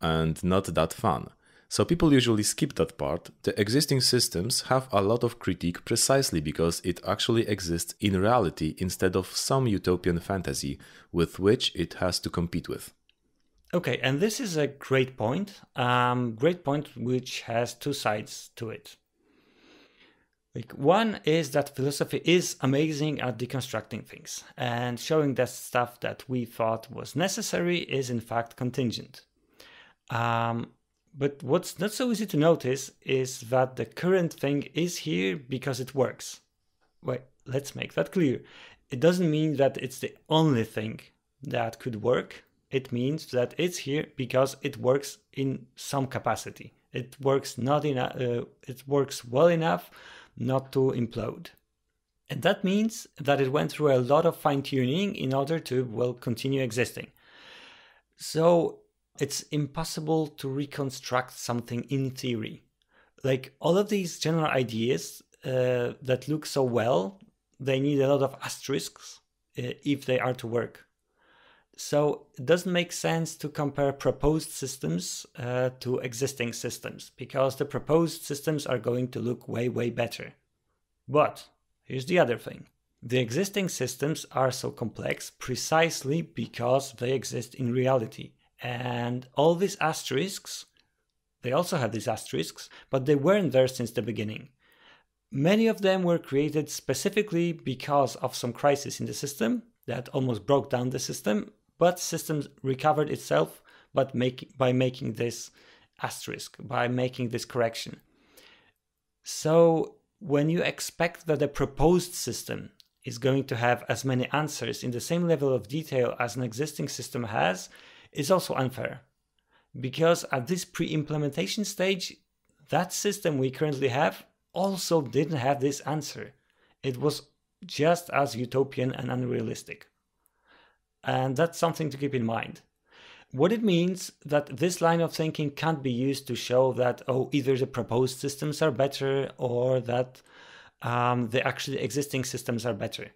and not that fun. So people usually skip that part. The existing systems have a lot of critique precisely because it actually exists in reality instead of some utopian fantasy with which it has to compete with. Okay, and this is a great point. Um, great point which has two sides to it. Like one is that philosophy is amazing at deconstructing things and showing that stuff that we thought was necessary is in fact contingent. Um, but what's not so easy to notice is that the current thing is here because it works. Wait, let's make that clear. It doesn't mean that it's the only thing that could work it means that it's here because it works in some capacity. It works not a, uh, it works well enough not to implode. And that means that it went through a lot of fine tuning in order to well continue existing. So it's impossible to reconstruct something in theory. Like all of these general ideas uh, that look so well, they need a lot of asterisks uh, if they are to work. So it doesn't make sense to compare proposed systems uh, to existing systems because the proposed systems are going to look way, way better. But here's the other thing. The existing systems are so complex precisely because they exist in reality. And all these asterisks, they also have these asterisks, but they weren't there since the beginning. Many of them were created specifically because of some crisis in the system that almost broke down the system but system recovered itself but make, by making this asterisk, by making this correction. So when you expect that a proposed system is going to have as many answers in the same level of detail as an existing system has, is also unfair. Because at this pre implementation stage, that system we currently have also didn't have this answer. It was just as utopian and unrealistic. And that's something to keep in mind. What it means that this line of thinking can't be used to show that, oh, either the proposed systems are better or that um, the actually existing systems are better.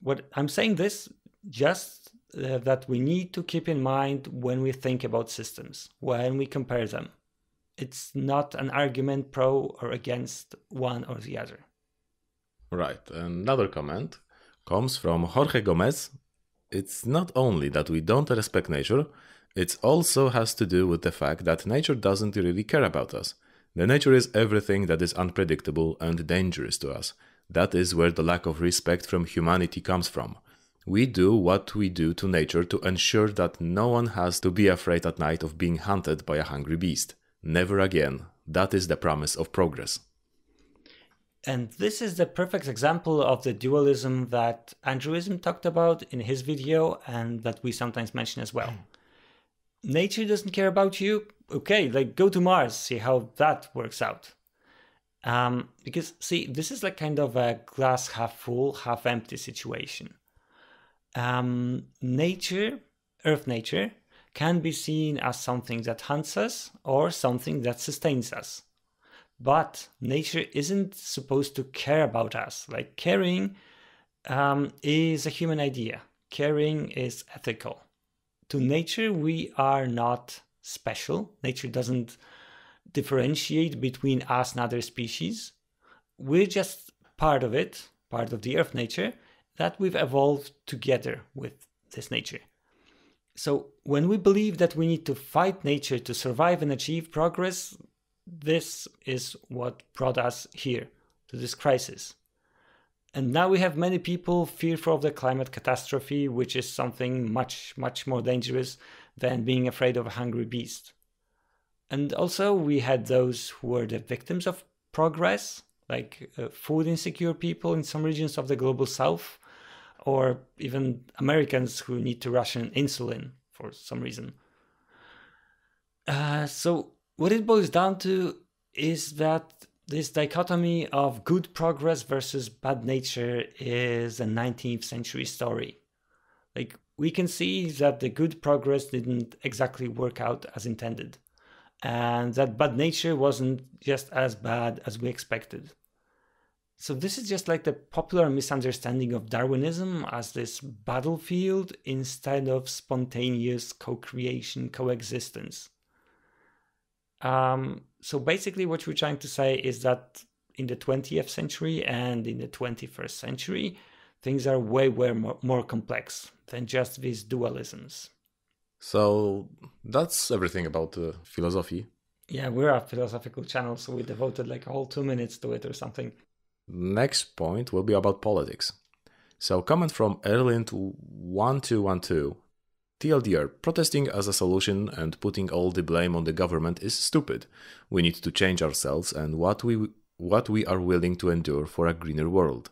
What I'm saying this just uh, that we need to keep in mind when we think about systems, when we compare them. It's not an argument pro or against one or the other. Right. Another comment comes from Jorge Gomez, it's not only that we don't respect nature, it also has to do with the fact that nature doesn't really care about us. The nature is everything that is unpredictable and dangerous to us. That is where the lack of respect from humanity comes from. We do what we do to nature to ensure that no one has to be afraid at night of being hunted by a hungry beast. Never again. That is the promise of progress. And this is the perfect example of the dualism that Andrewism talked about in his video and that we sometimes mention as well. Nature doesn't care about you. Okay, like go to Mars, see how that works out. Um, because see, this is like kind of a glass half full, half empty situation. Um, nature, Earth nature, can be seen as something that hunts us or something that sustains us. But nature isn't supposed to care about us. Like caring um, is a human idea. Caring is ethical. To nature, we are not special. Nature doesn't differentiate between us and other species. We're just part of it, part of the earth nature, that we've evolved together with this nature. So when we believe that we need to fight nature to survive and achieve progress, this is what brought us here to this crisis. And now we have many people fearful of the climate catastrophe, which is something much, much more dangerous than being afraid of a hungry beast. And also, we had those who were the victims of progress, like uh, food insecure people in some regions of the global south, or even Americans who need to ration insulin for some reason. Uh, so, what it boils down to is that this dichotomy of good progress versus bad nature is a 19th century story. Like we can see that the good progress didn't exactly work out as intended, and that bad nature wasn't just as bad as we expected. So, this is just like the popular misunderstanding of Darwinism as this battlefield instead of spontaneous co creation, coexistence. Um, so, basically, what we're trying to say is that in the 20th century and in the 21st century, things are way, way more, more complex than just these dualisms. So that's everything about uh, philosophy. Yeah, we're a philosophical channel, so we devoted like a whole two minutes to it or something. Next point will be about politics. So, comment from Erlind1212 TLDR, protesting as a solution and putting all the blame on the government is stupid. We need to change ourselves and what we what we are willing to endure for a greener world.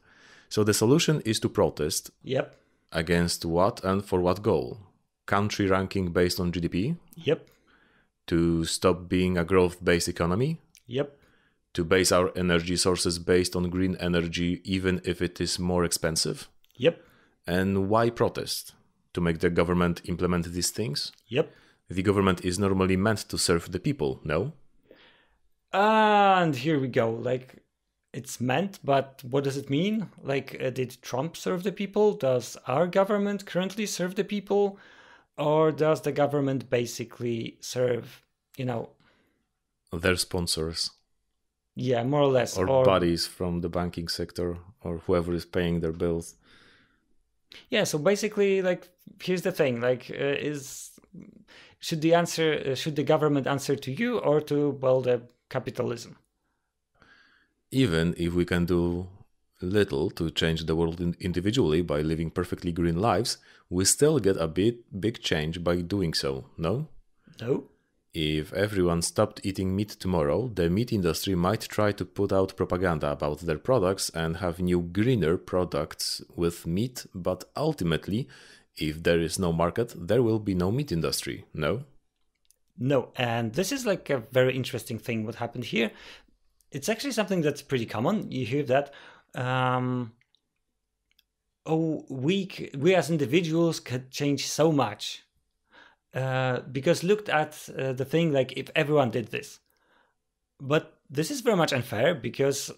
So the solution is to protest. Yep. Against what and for what goal? Country ranking based on GDP? Yep. To stop being a growth based economy? Yep. To base our energy sources based on green energy, even if it is more expensive? Yep. And why protest? To make the government implement these things? Yep. The government is normally meant to serve the people, no? And here we go. Like, it's meant, but what does it mean? Like, uh, did Trump serve the people? Does our government currently serve the people? Or does the government basically serve, you know, their sponsors? Yeah, more or less. Or, or buddies from the banking sector or whoever is paying their bills. Yeah, so basically, like, here's the thing: like, uh, is should the answer uh, should the government answer to you or to well the capitalism? even if we can do little to change the world individually by living perfectly green lives, we still get a bit big change by doing so, no? No. If everyone stopped eating meat tomorrow, the meat industry might try to put out propaganda about their products and have new greener products with meat, but ultimately, if there is no market, there will be no meat industry, no? No, and this is like a very interesting thing what happened here it's actually something that's pretty common. You hear that. Um, oh, we we as individuals could change so much uh, because looked at uh, the thing like if everyone did this, but this is very much unfair because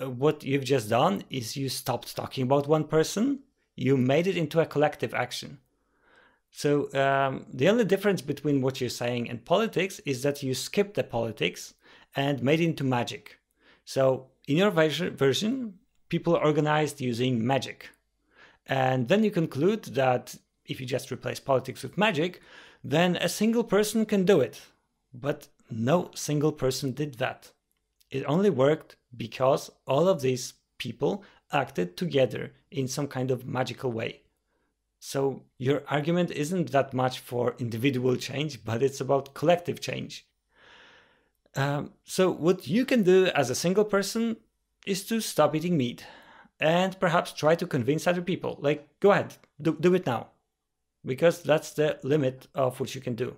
uh, what you've just done is you stopped talking about one person, you made it into a collective action. So um, the only difference between what you're saying and politics is that you skipped the politics and made into magic. So in your version, people organized using magic. And then you conclude that if you just replace politics with magic, then a single person can do it. But no single person did that. It only worked because all of these people acted together in some kind of magical way. So your argument isn't that much for individual change, but it's about collective change. Um, so, what you can do as a single person is to stop eating meat and perhaps try to convince other people. Like, go ahead, do, do it now. Because that's the limit of what you can do.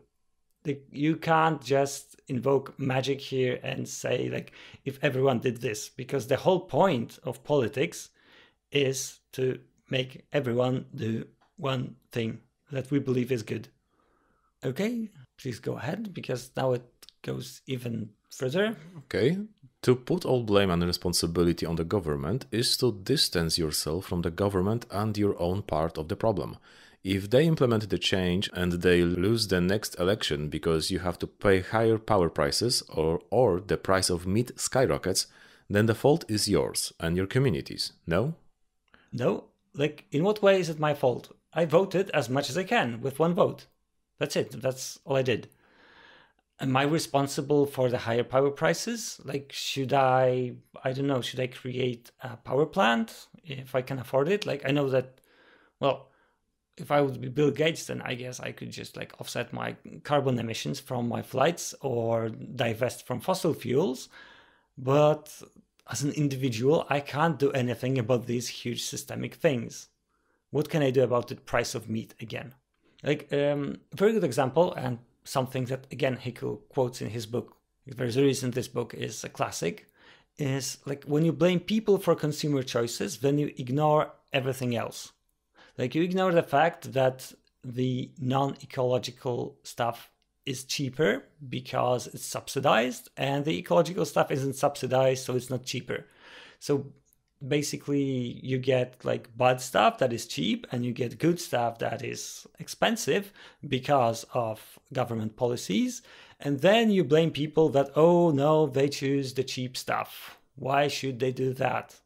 You can't just invoke magic here and say, like, if everyone did this, because the whole point of politics is to make everyone do one thing that we believe is good. Okay, please go ahead, because now it goes even further. Okay. To put all blame and responsibility on the government is to distance yourself from the government and your own part of the problem. If they implement the change and they lose the next election because you have to pay higher power prices or, or the price of meat skyrockets, then the fault is yours and your communities, no? No. Like, in what way is it my fault? I voted as much as I can with one vote. That's it. That's all I did am I responsible for the higher power prices? Like, should I, I don't know, should I create a power plant if I can afford it? Like, I know that, well, if I would be Bill Gates, then I guess I could just like offset my carbon emissions from my flights or divest from fossil fuels. But as an individual, I can't do anything about these huge systemic things. What can I do about the price of meat again? Like, um, very good example, and something that again Hickel quotes in his book. If there's a reason this book is a classic. Is like when you blame people for consumer choices, then you ignore everything else. Like you ignore the fact that the non-ecological stuff is cheaper because it's subsidized and the ecological stuff isn't subsidized so it's not cheaper. So basically you get like bad stuff that is cheap and you get good stuff that is expensive because of government policies. And then you blame people that oh no they choose the cheap stuff. Why should they do that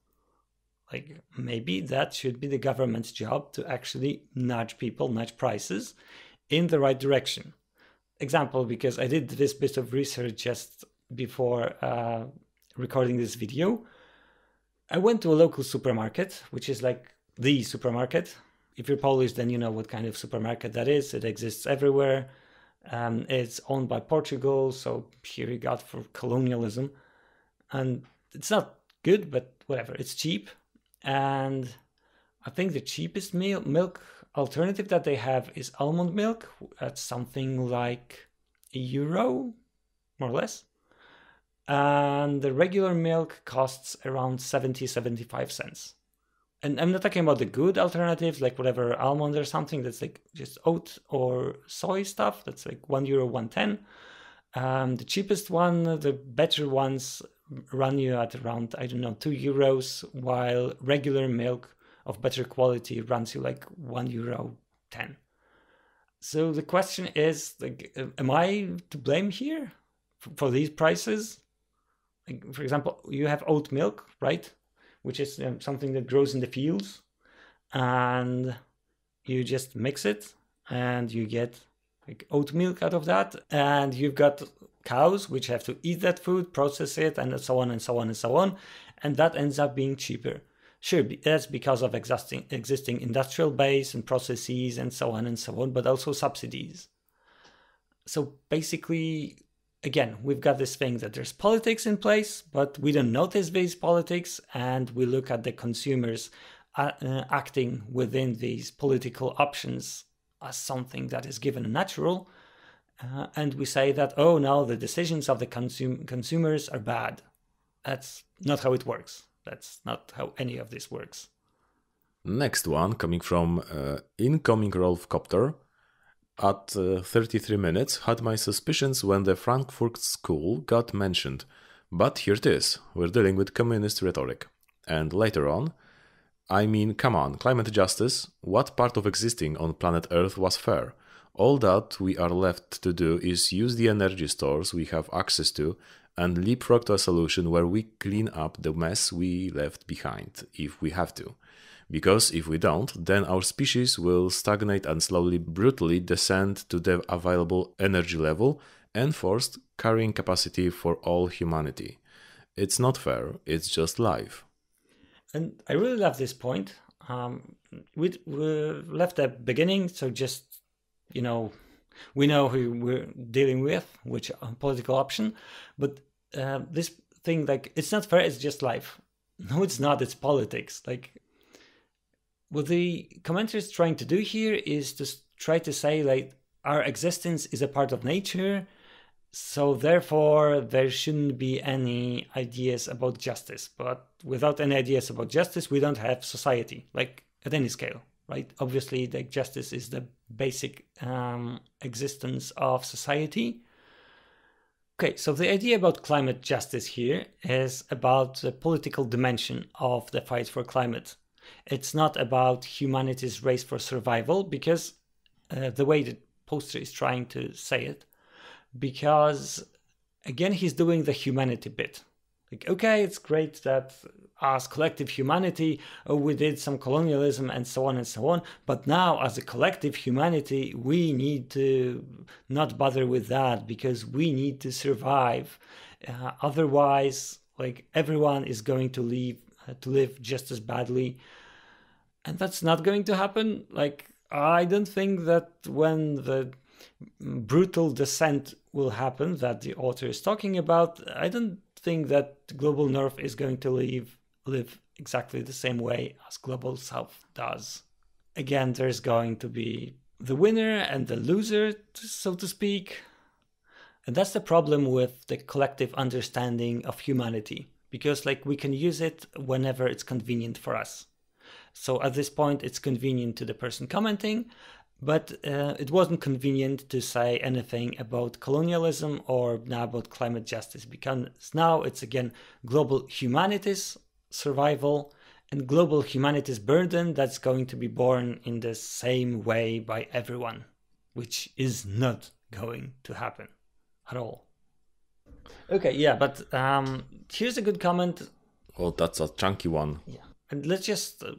like maybe that should be the government's job to actually nudge people nudge prices in the right direction example because i did this bit of research just before uh, recording this video I went to a local supermarket, which is like the supermarket. If you're Polish, then you know what kind of supermarket that is. It exists everywhere. Um, it's owned by Portugal, so here you got for colonialism. And it's not good, but whatever. It's cheap. And I think the cheapest milk alternative that they have is almond milk at something like a euro, more or less. And the regular milk costs around 70 75 cents. And i'm not talking about the good alternatives like whatever almond or something that's like just oat or soy stuff that's like 1 euro 110 um, the cheapest one the better ones run you at around i don't know 2 euros while regular milk of better quality runs you like 1 euro 10 so the question is like am i to blame here for these prices Like, for example, you have oat milk, right? Which is um, something that grows in the fields, and you just mix it, and you get like oat milk out of that. And you've got cows which have to eat that food, process it, and so on and so on and so on, and that ends up being cheaper. Sure, that's because of existing existing industrial base and processes and so on and so on, but also subsidies. So basically, again, we've got this thing that there's politics in place, but we don't notice these politics, and we look at the consumers uh, uh, acting within these political options as something that is given natural. Uh, and we say that, oh now the decisions of the consum- consumers are bad. That's not how it works. That's not how any of this works. Next one coming from uh, incoming Rolf Copter at uh, 33 minutes, had my suspicions when the Frankfurt School got mentioned. But here it is, we're dealing with communist rhetoric. And later on, I mean, come on, climate justice, what part of existing on planet Earth was fair? All that we are left to do is use the energy stores we have access to and leapfrog to a solution where we clean up the mess we left behind, if we have to. Because if we don't, then our species will stagnate and slowly, brutally descend to the available energy level and forced carrying capacity for all humanity. It's not fair, it's just life. And I really love this point. Um, we, we left at beginning, so just, you know, we know who we're dealing with, which political option, but uh, this thing, like, it's not fair, it's just life. No, it's not, it's politics. Like, what the commentator is trying to do here is to try to say like our existence is a part of nature so therefore there shouldn't be any ideas about justice but without any ideas about justice we don't have society like at any scale right? Obviously like justice is the basic um, existence of society. Okay so the idea about climate justice here is about the political dimension of the fight for climate. It's not about humanity's race for survival because uh, the way the poster is trying to say it, because again, he's doing the humanity bit. Like, okay, it's great that as collective humanity, oh, we did some colonialism and so on and so on. But now, as a collective humanity, we need to not bother with that because we need to survive. Uh, otherwise, like everyone is going to leave uh, to live just as badly and that's not going to happen like i don't think that when the brutal descent will happen that the author is talking about i don't think that global north is going to live live exactly the same way as global south does. Again there's going to be the winner and the loser so to speak. And that's the problem with the collective understanding of humanity because like we can use it whenever it's convenient for us. So at this point, it's convenient to the person commenting, but uh, it wasn't convenient to say anything about colonialism or now about climate justice because now it's again global humanities survival and global humanities burden that's going to be borne in the same way by everyone, which is not going to happen at all. Okay, yeah, but um, here's a good comment. Oh, that's a chunky one. Yeah, and let's just uh,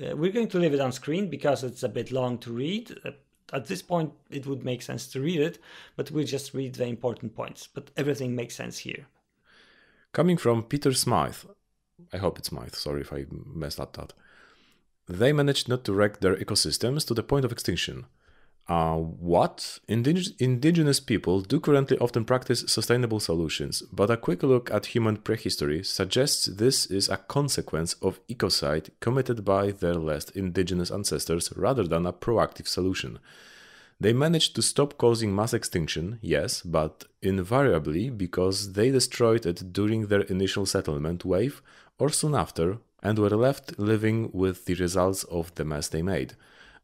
uh, we're going to leave it on screen because it's a bit long to read. Uh, at this point, it would make sense to read it, but we'll just read the important points. But everything makes sense here. Coming from Peter Smythe, I hope it's Smythe, sorry if I messed up that. They managed not to wreck their ecosystems to the point of extinction. Uh, what? Indig- indigenous people do currently often practice sustainable solutions, but a quick look at human prehistory suggests this is a consequence of ecocide committed by their last indigenous ancestors rather than a proactive solution. They managed to stop causing mass extinction, yes, but invariably because they destroyed it during their initial settlement wave or soon after and were left living with the results of the mess they made,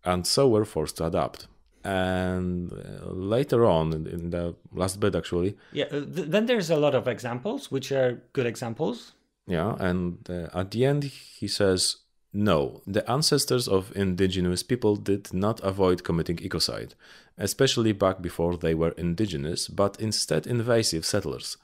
and so were forced to adapt. And uh, later on in the last bit actually. Yeah uh, th- then there's a lot of examples which are good examples. Yeah and uh, at the end he says no the ancestors of indigenous people did not avoid committing ecocide especially back before they were indigenous but instead invasive settlers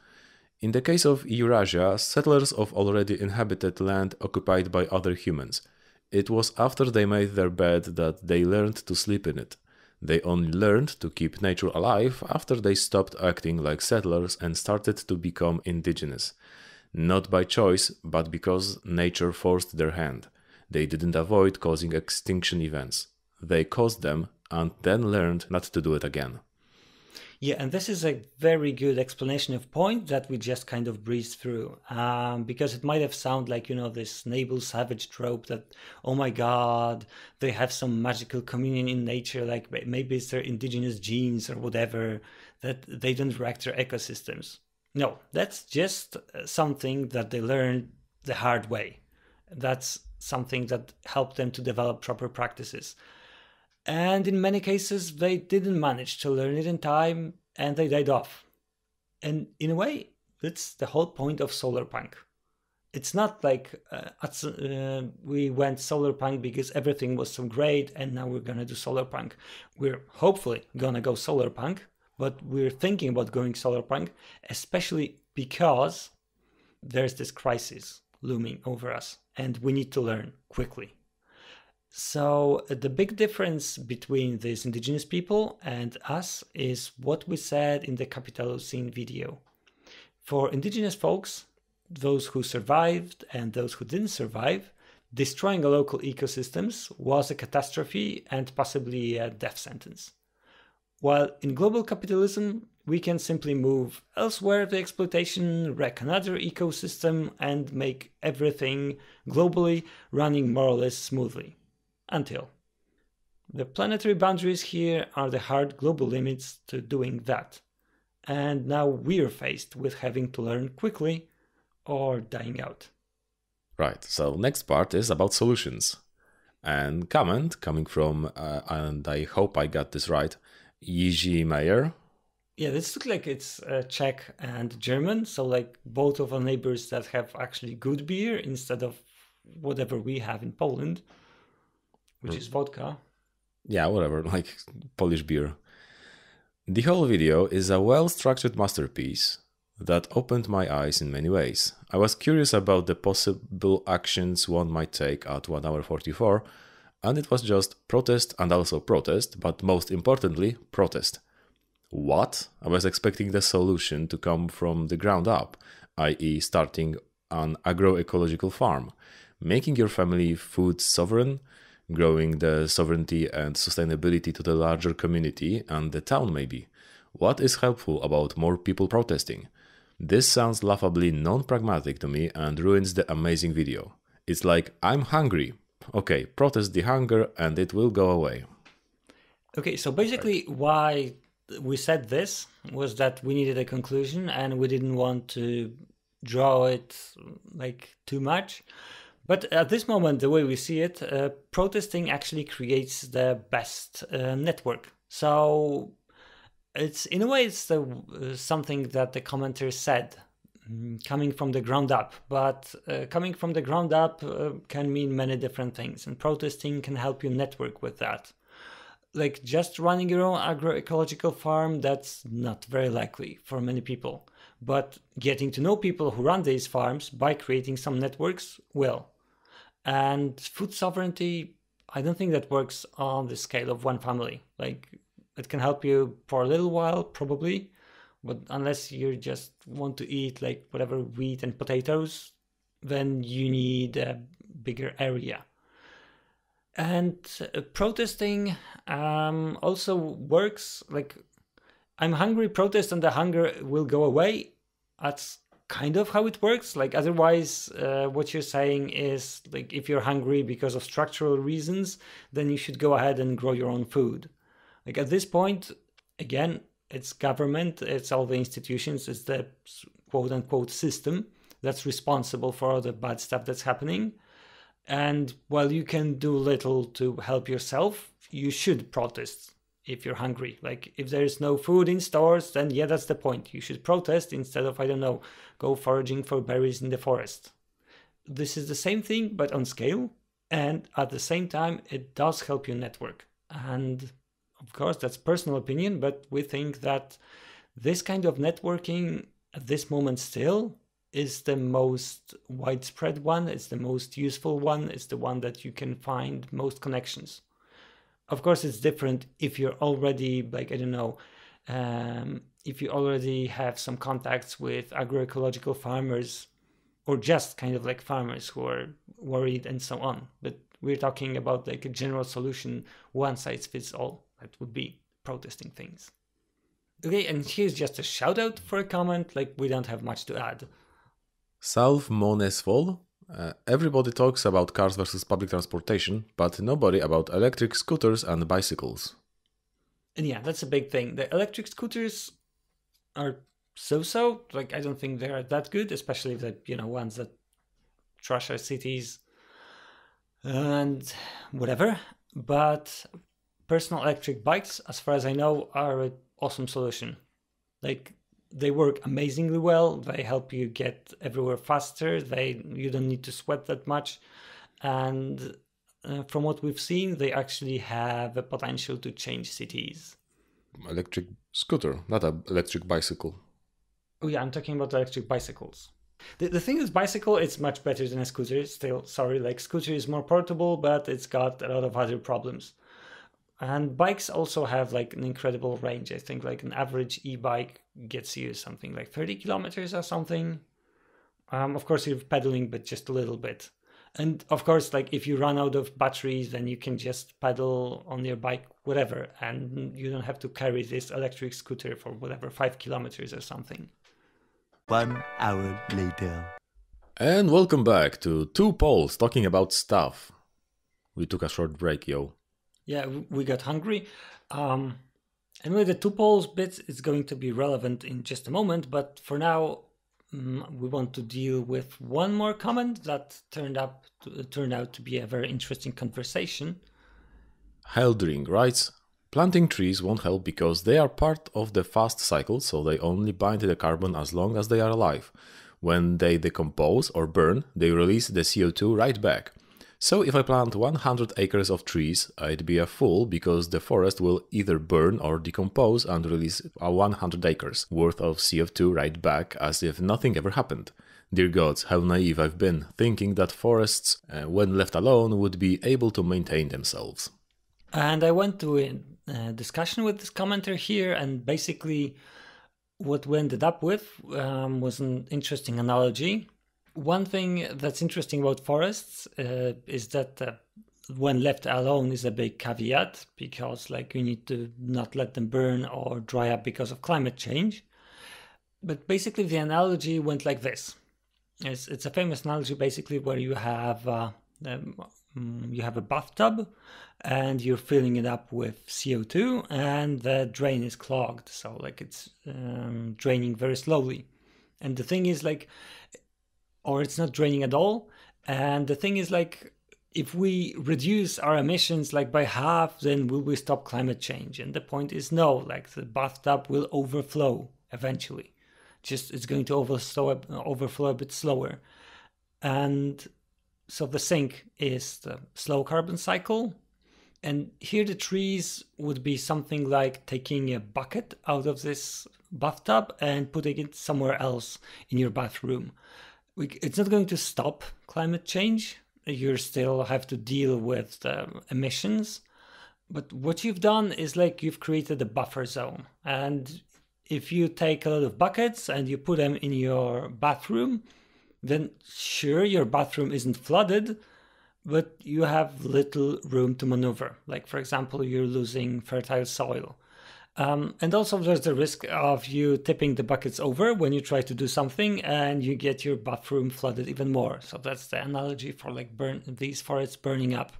in the case of eurasia settlers of already inhabited land occupied by other humans it was after they made their bed that they learned to sleep in it they only learned to keep nature alive after they stopped acting like settlers and started to become indigenous. Not by choice, but because nature forced their hand. They didn't avoid causing extinction events. They caused them and then learned not to do it again. Yeah, and this is a very good explanation of point that we just kind of breezed through, um, because it might have sounded like you know this noble savage trope that oh my god they have some magical communion in nature, like maybe it's their indigenous genes or whatever that they don't wreck their ecosystems. No, that's just uh, something that they learned the hard way. That's something that helped them to develop proper practices and in many cases they didn't manage to learn it in time and they died off. And in a way that's the whole point of solar punk it's not like uh, uh, we went solar punk because everything was so great and now we're gonna do solar punk we're hopefully gonna go solar punk but we're thinking about going solar punk especially because there's this crisis looming over us and we need to learn quickly so uh, the big difference between these indigenous people and us is what we said in the Capitalocene video. For indigenous folks, those who survived and those who didn't survive, destroying local ecosystems was a catastrophe and possibly a death sentence. While in global capitalism, we can simply move elsewhere the exploitation, wreck another ecosystem, and make everything globally running more or less smoothly until. The planetary boundaries here are the hard global limits to doing that. And now we're faced with having to learn quickly or dying out. Right, so next part is about solutions. And comment coming from, uh, and I hope I got this right, Jiří Mayer. Yeah, this looks like it's uh, Czech and German, so like both of our neighbors that have actually good beer instead of whatever we have in Poland which mm. is vodka. Yeah, whatever, like Polish beer. The whole video is a well structured masterpiece that opened my eyes in many ways. I was curious about the possible actions one might take at 1 hour 44, and it was just protest and also protest, but most importantly, protest. What? I was expecting the solution to come from the ground up, i.e., starting an agroecological farm, making your family food sovereign, growing the sovereignty and sustainability to the larger community and the town, maybe. What is helpful about more people protesting? This sounds laughably non pragmatic to me and ruins the amazing video. It's like, I'm hungry. Okay, protest the hunger and it will go away. Okay, so basically, why we said this was that we needed a conclusion and we didn't want to draw it like too much But at this moment, the way we see it, uh, protesting actually creates the best uh, network. So it's in a way it's the, uh, something that the commenter said mm, coming from the ground up. But uh, coming from the ground up uh, can mean many different things and protesting can help you network with that. Like just running your own agroecological farm that's not very likely for many people. But getting to know people who run these farms by creating some networks will and food sovereignty i don't think that works on the scale of one family. Like it can help you for a little while probably but unless you just want to eat like whatever wheat and potatoes then you need a bigger area. And uh, protesting um, also works. Like i'm hungry protest and the hunger will go away. That's kind of how it works. Like otherwise uh, what you're saying is like if you're hungry because of structural reasons then you should go ahead and grow your own food. Like at this point, again, it's government, it's all the institutions, it's the quote unquote system that's responsible for all the bad stuff that's happening. And while you can do little to help yourself, you should protest if you're hungry. Like if there's no food in stores, then yeah, that's the point. You should protest instead of, I don't know, go foraging for berries in the forest. This is the same thing, but on scale. And at the same time, it does help you network. And of course, that's personal opinion, but we think that this kind of networking at this moment still is the most widespread one, it's the most useful one, it's the one that you can find most connections. Of course, it's different if you're already, like, I don't know, um, if you already have some contacts with agroecological farmers or just kind of like farmers who are worried and so on. But we're talking about like a general solution, one size fits all that would be protesting things. Okay, and here's just a shout out for a comment, like we don't have much to add. Salve Vol. Uh, everybody talks about cars versus public transportation, but nobody about electric scooters and bicycles. And yeah, that's a big thing. The electric scooters are so so. Like, I don't think they're that good, especially the, you know, ones that trash our cities and whatever. But personal electric bikes, as far as I know, are an awesome solution. Like they work amazingly well. They help you get everywhere faster. They you don't need to sweat that much, and uh, from what we've seen, they actually have a potential to change cities. Electric scooter, not an electric bicycle. Oh yeah, I'm talking about electric bicycles. The, the thing is, bicycle it's much better than a scooter. Still, sorry, like scooter is more portable, but it's got a lot of other problems and bikes also have like an incredible range i think like an average e-bike gets you something like 30 kilometers or something. Um, of course you're pedaling but just a little bit. And of course like if you run out of batteries then you can just pedal on your bike whatever and you don't have to carry this electric scooter for whatever five kilometers or something. One hour later. And welcome back to two poles talking about stuff. We took a short break yo. Yeah, we got hungry. Um, anyway, the two poles bit is going to be relevant in just a moment, but for now, um, we want to deal with one more comment that turned up to, uh, turned out to be a very interesting conversation. Heldring writes, Planting trees won't help because they are part of the fast cycle, so they only bind the carbon as long as they are alive. When they decompose or burn, they release the CO2 right back. So if I plant 100 acres of trees, I'd be a fool because the forest will either burn or decompose and release 100 acres worth of CO2 right back as if nothing ever happened. Dear gods, how naive I've been, thinking that forests, uh, when left alone, would be able to maintain themselves. And I went to a discussion with this commenter here, and basically, what we ended up with um, was an interesting analogy one thing that's interesting about forests uh, is that uh, when left alone is a big caveat because like you need to not let them burn or dry up because of climate change. But basically the analogy went like this. It's, it's a famous analogy basically where you have uh, um, you have a bathtub and you're filling it up with co2 and the drain is clogged. So like it's um, draining very slowly. And the thing is like or it's not draining at all. And the thing is, like, if we reduce our emissions like by half, then will we stop climate change? And the point is no, like the bathtub will overflow eventually. Just it's going to overflow, overflow a bit slower. And so the sink is the slow carbon cycle. And here the trees would be something like taking a bucket out of this bathtub and putting it somewhere else in your bathroom. It's not going to stop climate change, you still have to deal with the emissions. But what you've done is like you've created a buffer zone. And if you take a lot of buckets and you put them in your bathroom, then sure, your bathroom isn't flooded, but you have little room to maneuver. Like, for example, you're losing fertile soil. Um, and also, there's the risk of you tipping the buckets over when you try to do something, and you get your bathroom flooded even more. So that's the analogy for like burn these forests burning up.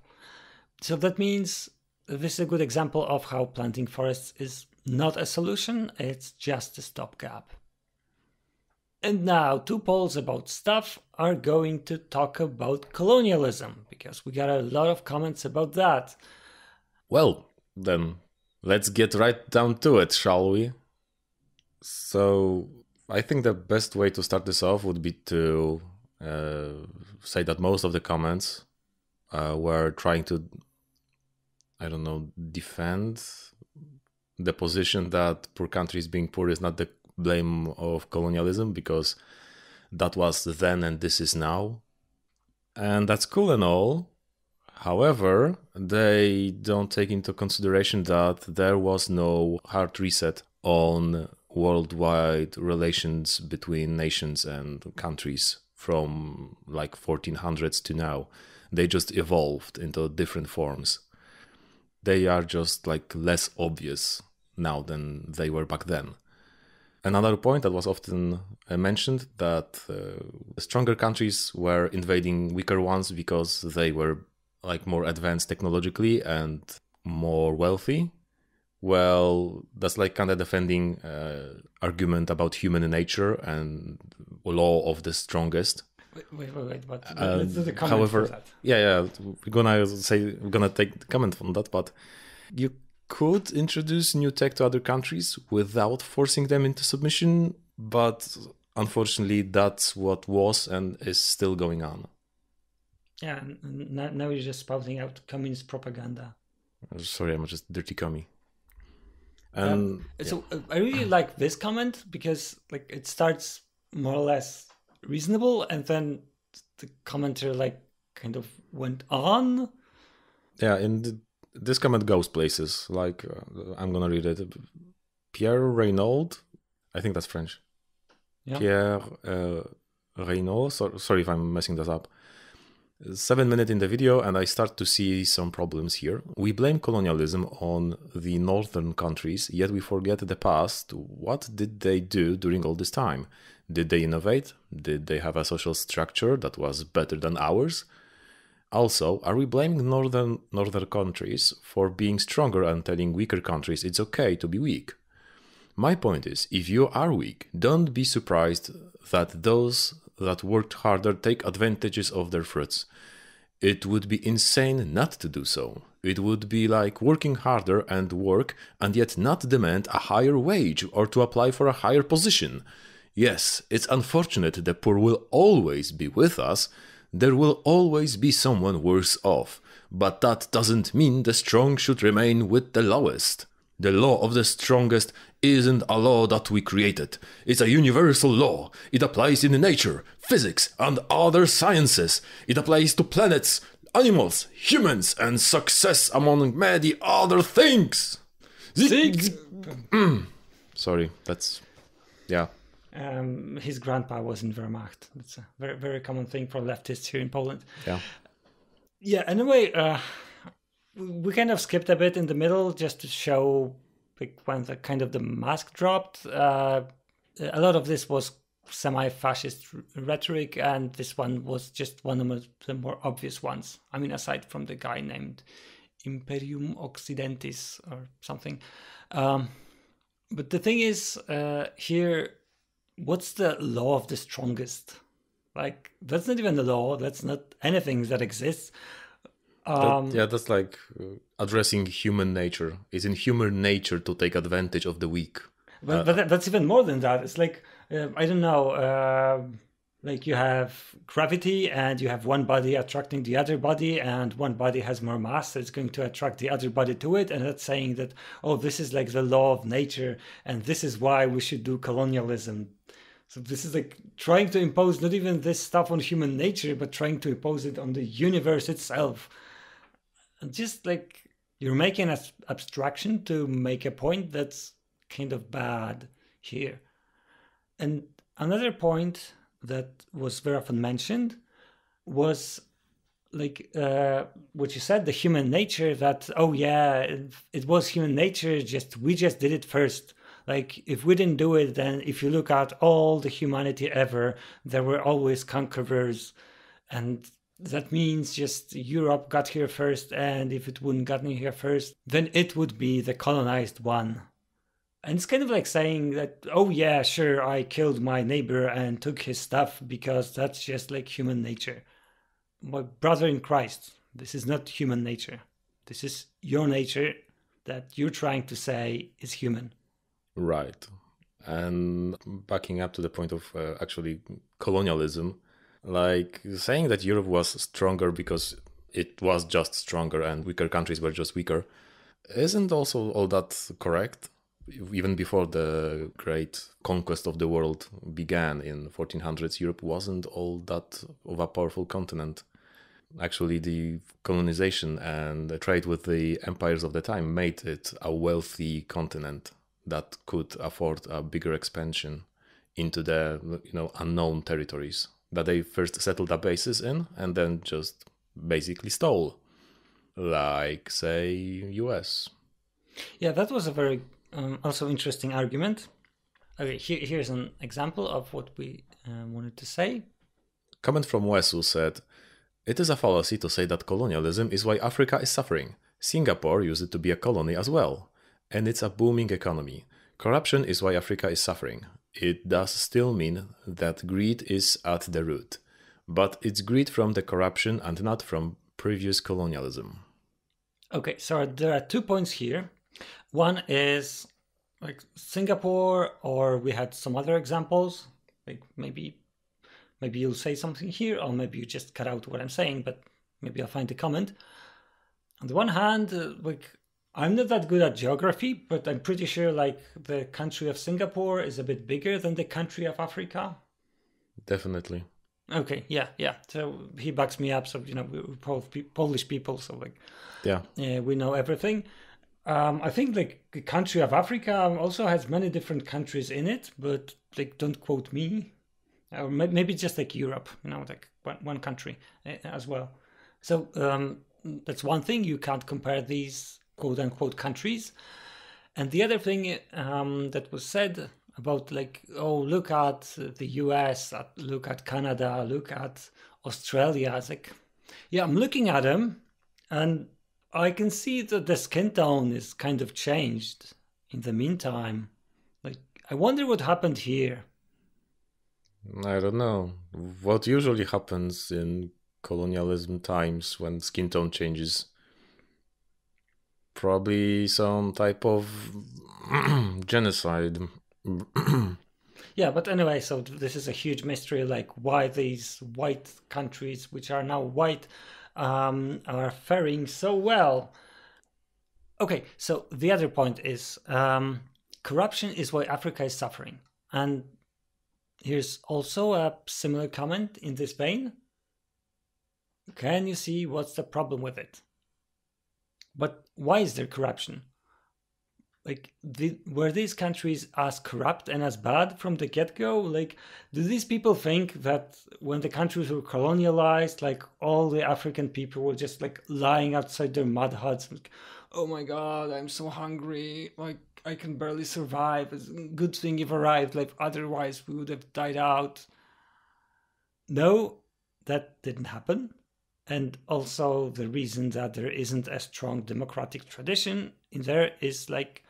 So that means this is a good example of how planting forests is not a solution; it's just a stopgap. And now, two Poles about stuff are going to talk about colonialism because we got a lot of comments about that. Well, then let's get right down to it, shall we? So, I think the best way to start this off would be to uh, say that most of the comments uh, were trying to, I don't know, defend the position that poor countries being poor is not the blame of colonialism because that was then and this is now. And that's cool and all, However, they don't take into consideration that there was no hard reset on worldwide relations between nations and countries from like 1400s to now. They just evolved into different forms. They are just like less obvious now than they were back then. Another point that was often uh, mentioned that uh, stronger countries were invading weaker ones because they were like more advanced technologically and more wealthy? Well that's like kind of defending uh, argument about human nature and law of the strongest. Wait wait wait, wait but uh, let's do the comment however that. yeah yeah we're gonna say we're gonna take the comment on that but you could introduce new tech to other countries without forcing them into submission but unfortunately that's what was and is still going on yeah, now, now you're just spouting out communist propaganda. Sorry, I'm just dirty commie. Um, um, so yeah. Uh, I really like this comment because like it starts more or less reasonable, and then the commenter like kind of went on. Yeah, and this comment goes places. Like uh, I'm gonna read it. Pierre Reynaud, I think that's French. Yeah. Pierre uh, Reynaud. So, sorry if I'm messing this up. Seven minutes in the video, and I start to see some problems here. We blame colonialism on the northern countries, yet we forget the past. What did they do during all this time? Did they innovate? Did they have a social structure that was better than ours? Also, are we blaming northern northern countries for being stronger and telling weaker countries it's okay to be weak? My point is, if you are weak, don't be surprised that those that worked harder take advantages of their fruits. It would be insane not to do so. It would be like working harder and work and yet not demand a higher wage or to apply for a higher position. Yes, it's unfortunate the poor will always be with us. There will always be someone worse off. But that doesn't mean the strong should remain with the lowest. The law of the strongest isn't a law that we created. It's a universal law. It applies in nature, physics, and other sciences. It applies to planets, animals, humans, and success among many other things. Six. Mm. Sorry, that's yeah. Um, his grandpa was in Wehrmacht. That's a very very common thing for leftists here in Poland. Yeah. Yeah. Anyway, uh, we kind of skipped a bit in the middle just to show like when the kind of the mask dropped. Uh, a lot of this was semi-fascist rhetoric, and this one was just one of the more obvious ones. I mean, aside from the guy named Imperium Occidentis or something. Um, but the thing is, uh, here, what's the law of the strongest? Like that's not even a law. That's not anything that exists. That- Um, yeah, that's like uh, addressing human nature. It's in human nature to take advantage of the weak. But, but that, that's even more than that. It's like uh, I don't know, uh, like you have gravity, and you have one body attracting the other body, and one body has more mass, so it's going to attract the other body to it, and that's saying that oh, this is like the law of nature, and this is why we should do colonialism. So this is like trying to impose not even this stuff on human nature, but trying to impose it on the universe itself. Just like you're making an abstraction to make a point that's kind of bad here. And another point that was very often mentioned was like uh, what you said, the human nature that, oh yeah, it, it was human nature, just we just did it first. Like if we didn't do it, then if you look at all the humanity ever, there were always conquerors. And that means just Europe got here first, and if it wouldn't gotten here first, then it would be the colonized one. And it's kind of like saying that, oh yeah, sure, I killed my neighbor and took his stuff because that's just like human nature. My brother in Christ, this is not human nature. This is your nature that you're trying to say is human. Right. And backing up to the point of uh, actually colonialism, like saying that Europe was stronger because it was just stronger and weaker countries were just weaker, isn't also all that correct? Even before the great conquest of the world began in 1400s, Europe wasn't all that of a powerful continent. Actually, the colonization and the trade with the empires of the time made it a wealthy continent that could afford a bigger expansion into the you know unknown territories that they first settled their bases in and then just basically stole like say us Yeah, that was a very um, also interesting argument. Okay, here, here's an example of what we uh, wanted to say. comment from wesu said it is a fallacy to say that colonialism is why africa is suffering. Singapore used it to be a colony as well. And it's a booming economy. Corruption is why africa is suffering it does still mean that greed is at the root but it's greed from the corruption and not from previous colonialism Okay, so there are two points here. One is like Singapore, or we had some other examples. Like maybe, maybe you'll say something here, or maybe you just cut out what I'm saying. But maybe I'll find a comment. On the one hand, uh, like I'm not that good at geography, but I'm pretty sure like the country of Singapore is a bit bigger than the country of Africa. definitely Okay, yeah, yeah. So he backs me up. So you know, we're Pol- Polish people, so like yeah yeah, we know everything. Um, I think like the country of Africa also has many different countries in it, but like don't quote me. Or maybe just like Europe, you know, like one, one country eh, as well. So um, that's one thing. You can't compare these quote unquote countries. And the other thing um, that was said about like, oh, look at the US, look at Canada, look at Australia. It's like, yeah, I'm looking at them and I can see that the skin tone is kind of changed in the meantime. Like, I wonder what happened here. i don't know what usually happens in colonialism times when skin tone changes probably some type of genocide Yeah, but anyway, so this is a huge mystery like why these white countries, which are now white, um, are faring so well. Okay, so the other point is um, corruption is why Africa is suffering. And here's also a similar comment in this vein. Can you see what's the problem with it? But why is there corruption? like the, were these countries as corrupt and as bad from the get-go? Like do these people think that when the countries were colonialized like all the african people were just like lying outside their mud huts like oh my god i'm so hungry like i can barely survive. It's a good thing you've arrived like otherwise we would have died out. No that didn't happen and also the reason that there isn't a strong democratic tradition in there is like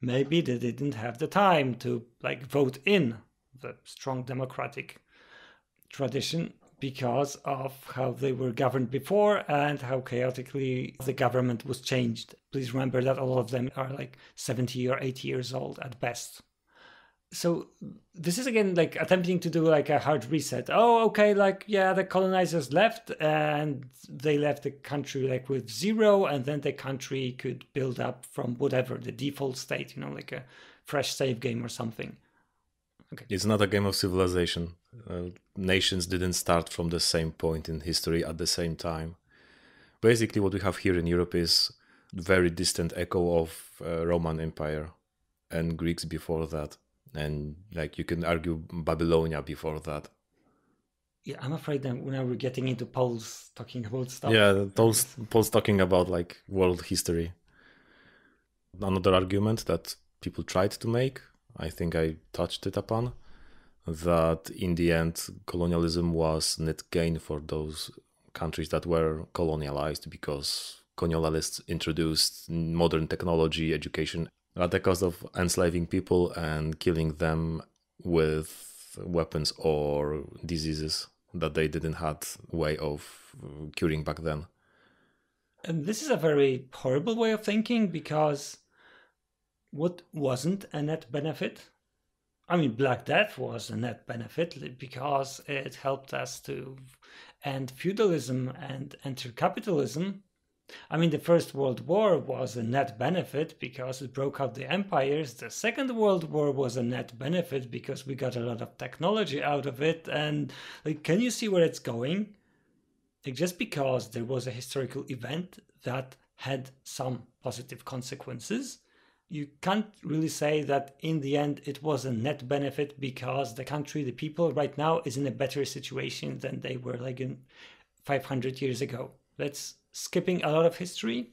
maybe they didn't have the time to like vote in the strong democratic tradition because of how they were governed before and how chaotically the government was changed. Please remember that a lot of them are like 70 or 80 years old at best. So this is again like attempting to do like a hard reset. Oh, okay, like yeah, the colonizers left and they left the country like with zero, and then the country could build up from whatever the default state, you know, like a fresh save game or something. It's not a game of civilization. Uh, nations didn't start from the same point in history at the same time. Basically, what we have here in Europe is very distant echo of uh, Roman Empire and Greeks before that, and like you can argue Babylonia before that. Yeah, I'm afraid that now we're getting into Poles talking about stuff. Yeah, Poles, Poles talking about like world history. Another argument that people tried to make, I think I touched it upon, that in the end colonialism was net gain for those countries that were colonialized because colonialists introduced modern technology, education at the cost of enslaving people and killing them with weapons or diseases that they didn't had way of uh, curing back then. And this is a very horrible way of thinking because what wasn't a net benefit? I mean, Black Death was a net benefit because it helped us to end feudalism and enter capitalism. I mean, the First World War was a net benefit because it broke up the empires. The Second World War was a net benefit because we got a lot of technology out of it. And, like, can you see where it's going? Like, just because there was a historical event that had some positive consequences, you can't really say that in the end it was a net benefit because the country, the people right now is in a better situation than they were like in 500 years ago. That's skipping a lot of history,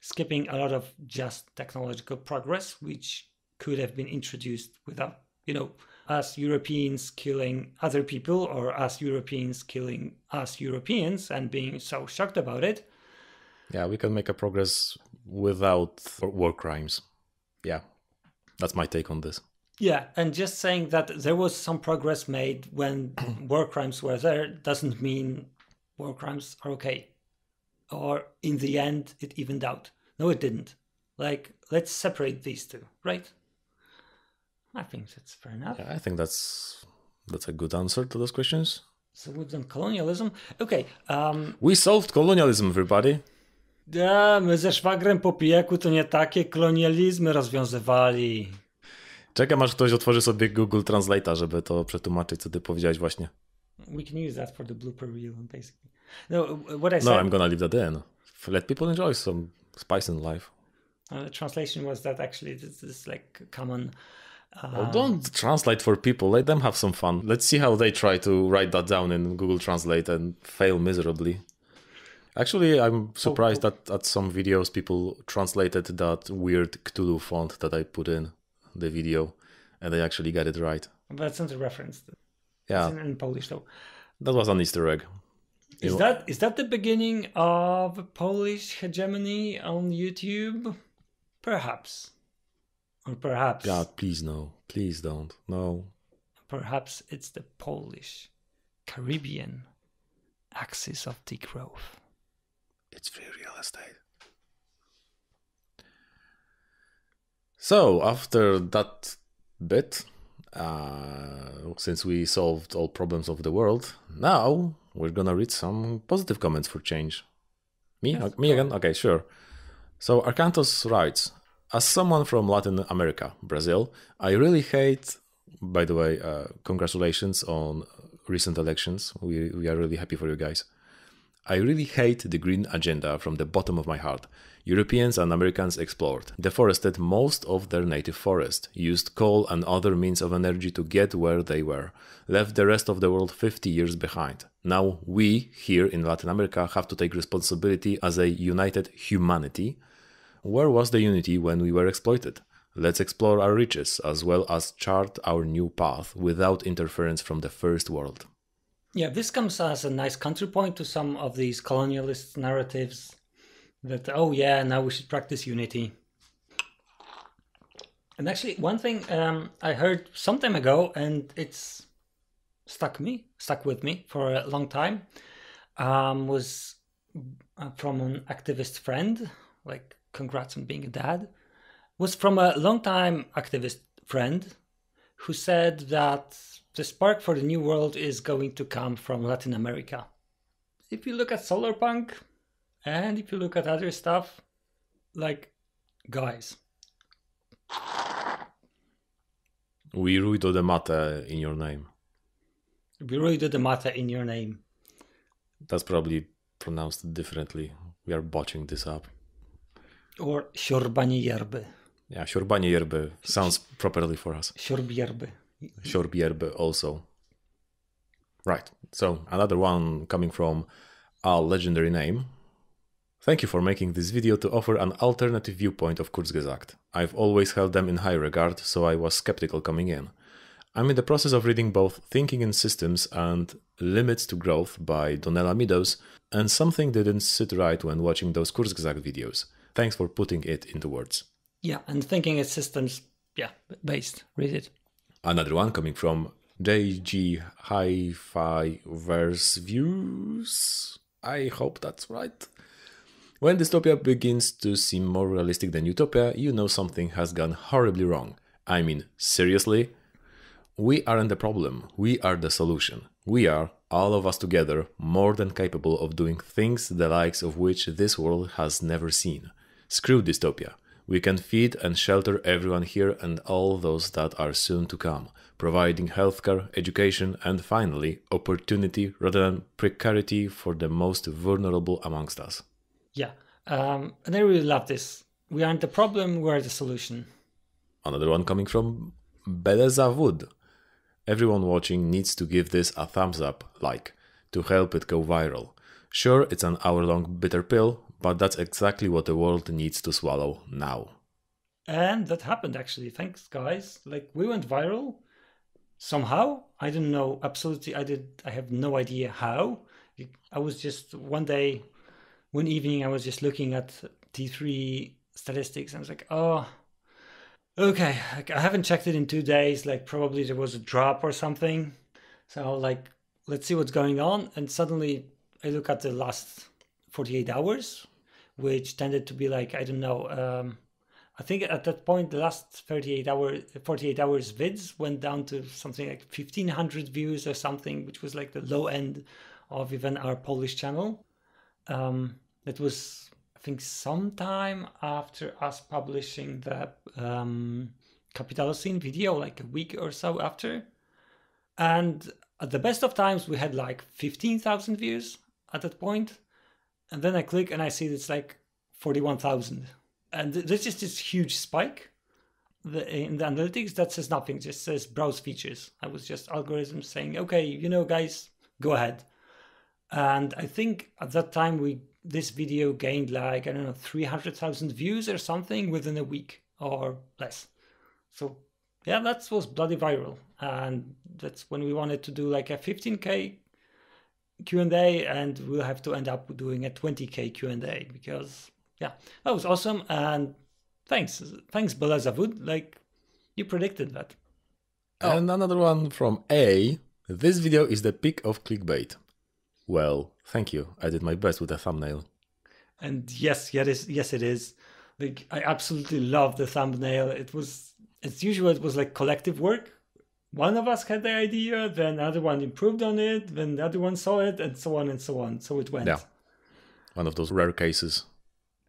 skipping a lot of just technological progress, which could have been introduced without, you know, us Europeans killing other people or us Europeans killing us Europeans and being so shocked about it. Yeah, we can make a progress without war crimes yeah, that's my take on this. Yeah, and just saying that there was some progress made when war crimes were there doesn't mean war crimes are okay. Or in the end, it evened out. No, it didn't. Like, let's separate these two, right? I think that's fair enough. Yeah, I think that's that's a good answer to those questions. So we've done colonialism. Okay. Um, we solved colonialism, everybody. Ja, my ze szwagrem po pijaku to nie takie kolonializmy rozwiązywali. Czekam aż ktoś otworzy sobie Google Translate'a, żeby to przetłumaczyć, co ty powiedziałeś właśnie. We can use that for the blooper reel, basically. No, what I said. No, I'm gonna leave that in. Let people enjoy some spice in life. Uh, the translation was that actually this is like common... Um... Oh, don't translate for people. Let them have some fun. Let's see how they try to write that down in Google Translate and fail miserably. Actually, I'm surprised oh, oh. that at some videos people translated that weird Cthulhu font that I put in the video, and they actually got it right. That's not a reference. Yeah, in, in, Polish though. That was an Easter egg. Is that is that the beginning of Polish hegemony on YouTube? Perhaps, or perhaps. God, please no, please don't, no. Perhaps it's the Polish Caribbean axis of degrowth. It's free real estate. So after that bit, uh, since we solved all problems of the world, now we're gonna read some positive comments for change. Me, yes, me again. Okay, sure. So Arcantos writes, as someone from Latin America, Brazil, I really hate. By the way, uh, congratulations on recent elections. We we are really happy for you guys. I really hate the green agenda from the bottom of my heart. Europeans and Americans explored, deforested most of their native forest, used coal and other means of energy to get where they were, left the rest of the world 50 years behind. Now we, here in Latin America, have to take responsibility as a united humanity. Where was the unity when we were exploited? Let's explore our riches as well as chart our new path without interference from the first world. Yeah, this comes as a nice counterpoint to some of these colonialist narratives that, oh, yeah, now we should practice unity. And actually, one thing um, I heard some time ago, and it's stuck me, stuck with me for a long time, um, was uh, from an activist friend. Like, congrats on being a dad. Was from a long-time activist friend who said that the spark for the new world is going to come from Latin America. If you look at Solarpunk and if you look at other stuff, like, guys, We ruido the mate in your name. we did the matter in your name. That's probably pronounced differently. We are botching this up. Or siorbanie yerby. Yeah, siorbanie yerby sounds properly for us. Siorbierby. Siorbierby also. Right, so another one coming from a legendary name. Thank you for making this video to offer an alternative viewpoint of Kurzgesagt. I've always held them in high regard, so I was skeptical coming in. I'm in the process of reading both Thinking in Systems and Limits to Growth by Donella Meadows, and something didn't sit right when watching those Kurzgesagt videos. Thanks for putting it into words. Yeah, and thinking it's systems, yeah, based. Read it. Another one coming from JG Hi-Fi Verse Views. I hope that's right. When dystopia begins to seem more realistic than utopia, you know something has gone horribly wrong. I mean, seriously? We aren't the problem, we are the solution. We are, all of us together, more than capable of doing things the likes of which this world has never seen. Screw dystopia. We can feed and shelter everyone here and all those that are soon to come, providing healthcare, education, and finally, opportunity rather than precarity for the most vulnerable amongst us. Yeah, um, and I really love this. We aren't the problem, we're the solution. Another one coming from Beleza Wood. Everyone watching needs to give this a thumbs up, like, to help it go viral. Sure, it's an hour long bitter pill, but that's exactly what the world needs to swallow now. And that happened actually. Thanks, guys. Like we went viral somehow. I don't know. Absolutely, I did. I have no idea how. I was just one day, one evening, I was just looking at T3 statistics. And I was like, oh, okay. I haven't checked it in two days. Like probably there was a drop or something. So like, let's see what's going on. And suddenly, I look at the last 48 hours, which tended to be like I don't know. Um, I think at that point, the last 38 hour, 48 hours vids went down to something like 1500 views or something, which was like the low end of even our Polish channel. Um, it was, I think, sometime after us publishing the um, Capitalocene video, like a week or so after. And at the best of times, we had like 15,000 views at that point. And then I click and I see it's like 41,000 and there's just this huge spike. The, in the analytics that says nothing just says browse features. I was just algorithms saying okay you know guys go ahead. And i think at that time we this video gained like i don't know 300000 views or something within a week or less. So yeah that was bloody viral. And that's when we wanted to do like a 15k q&a and we'll have to end up doing a 20k q&a because yeah, that was awesome. And thanks, thanks, Belazavud. Like you predicted that. Oh. And another one from A. This video is the peak of clickbait. Well, thank you. I did my best with the thumbnail. And yes, yes, it is. Yes, it is. Like I absolutely love the thumbnail. It was, as usual, it was like collective work. One of us had the idea, then another one improved on it, then the other one saw it, and so on and so on. So it went. Yeah. One of those rare cases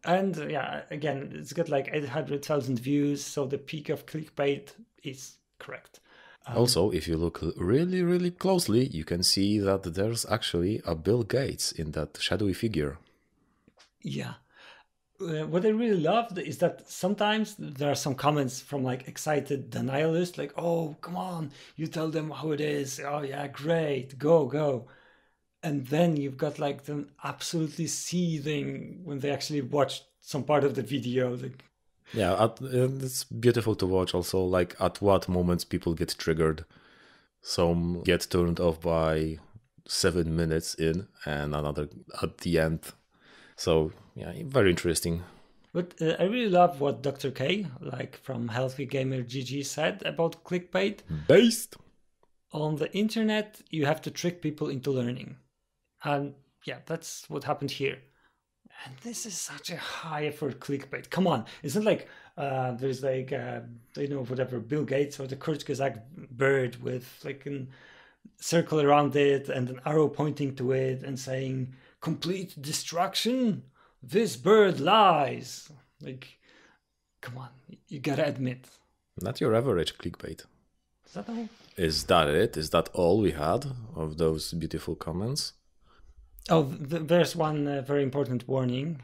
and yeah again it's got like 800000 views so the peak of clickbait is correct um, also if you look really really closely you can see that there's actually a bill gates in that shadowy figure yeah uh, what i really loved is that sometimes there are some comments from like excited denialists like oh come on you tell them how it is. Oh yeah great. Go go. And then you've got like them absolutely seething when they actually watch some part of the video like yeah at, it's beautiful to watch also like at what moments people get triggered. Some get turned off by seven minutes in and another at the end so yeah very interesting but uh, i really love what dr k like from healthy gamer gg said about clickbait based on the internet, you have to trick people into learning. And yeah, that's what happened here. And this is such a high effort clickbait. Come on, it's not like uh, there's like uh, you know whatever Bill Gates or the Kurzgesagt bird with like a circle around it and an arrow pointing to it and saying complete destruction. This bird lies. Like, come on, you gotta admit. Not your average clickbait. Is that all? Is that it? Is that all we had of those beautiful comments? Oh, th- there's one uh, very important warning.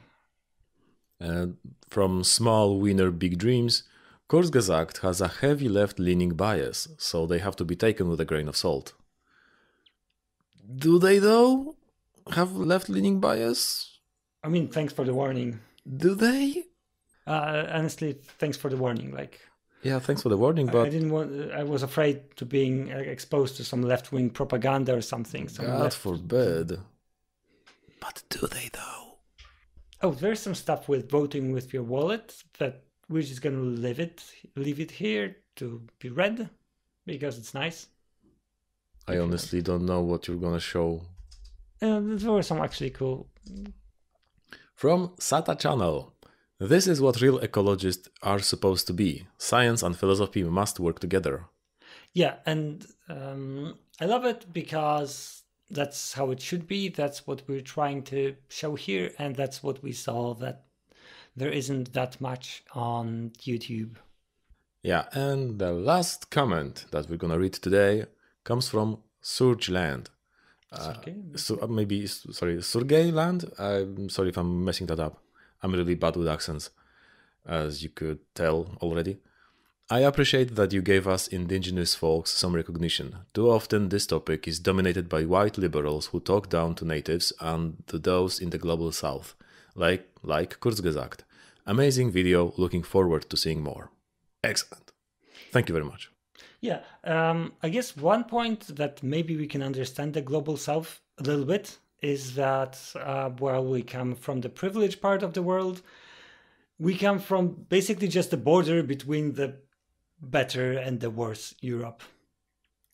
Uh, from Small Winner Big Dreams, Kurzgesagt has a heavy left leaning bias, so they have to be taken with a grain of salt. Do they, though, have left leaning bias? I mean, thanks for the warning. Do they? Uh, honestly, thanks for the warning. Like, Yeah, thanks for the warning, but I didn't want. I was afraid to being uh, exposed to some left wing propaganda or something. Some God left- forbid. But do they, though? Oh, there's some stuff with voting with your wallet that we're just gonna leave it leave it here to be read because it's nice. I honestly don't know what you're gonna show. Uh, there were some actually cool. From SATA channel. This is what real ecologists are supposed to be. Science and philosophy must work together. Yeah, and um, I love it because that's how it should be. That's what we're trying to show here, and that's what we saw that there isn't that much on YouTube. Yeah, and the last comment that we're gonna read today comes from Surgeland. Uh, so uh, maybe sorry, Surgeyland. I'm sorry if I'm messing that up. I'm really bad with accents, as you could tell already. I appreciate that you gave us indigenous folks some recognition. Too often, this topic is dominated by white liberals who talk down to natives and to those in the global south, like like Kurzgesagt. Amazing video. Looking forward to seeing more. Excellent. Thank you very much. Yeah, um, I guess one point that maybe we can understand the global south a little bit is that uh, while we come from the privileged part of the world, we come from basically just the border between the better and the worse Europe.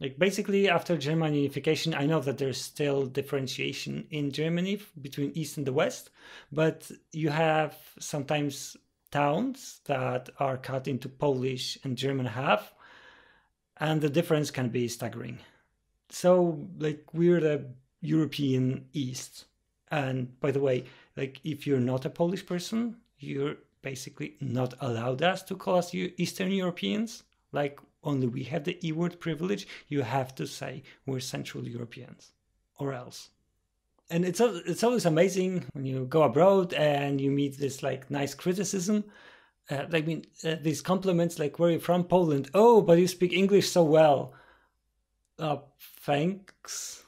Like basically after German unification, I know that there's still differentiation in Germany between East and the West, but you have sometimes towns that are cut into Polish and German half, and the difference can be staggering. So, like, we're the European East. And by the way, like, if you're not a Polish person, you're basically not allowed us to call us Eastern Europeans. Like, only we have the E word privilege. You have to say we're Central Europeans, or else. And it's it's always amazing when you go abroad and you meet this like nice criticism uh, I mean, uh, these compliments like, where are you from? Poland. Oh, but you speak English so well. Uh, thanks.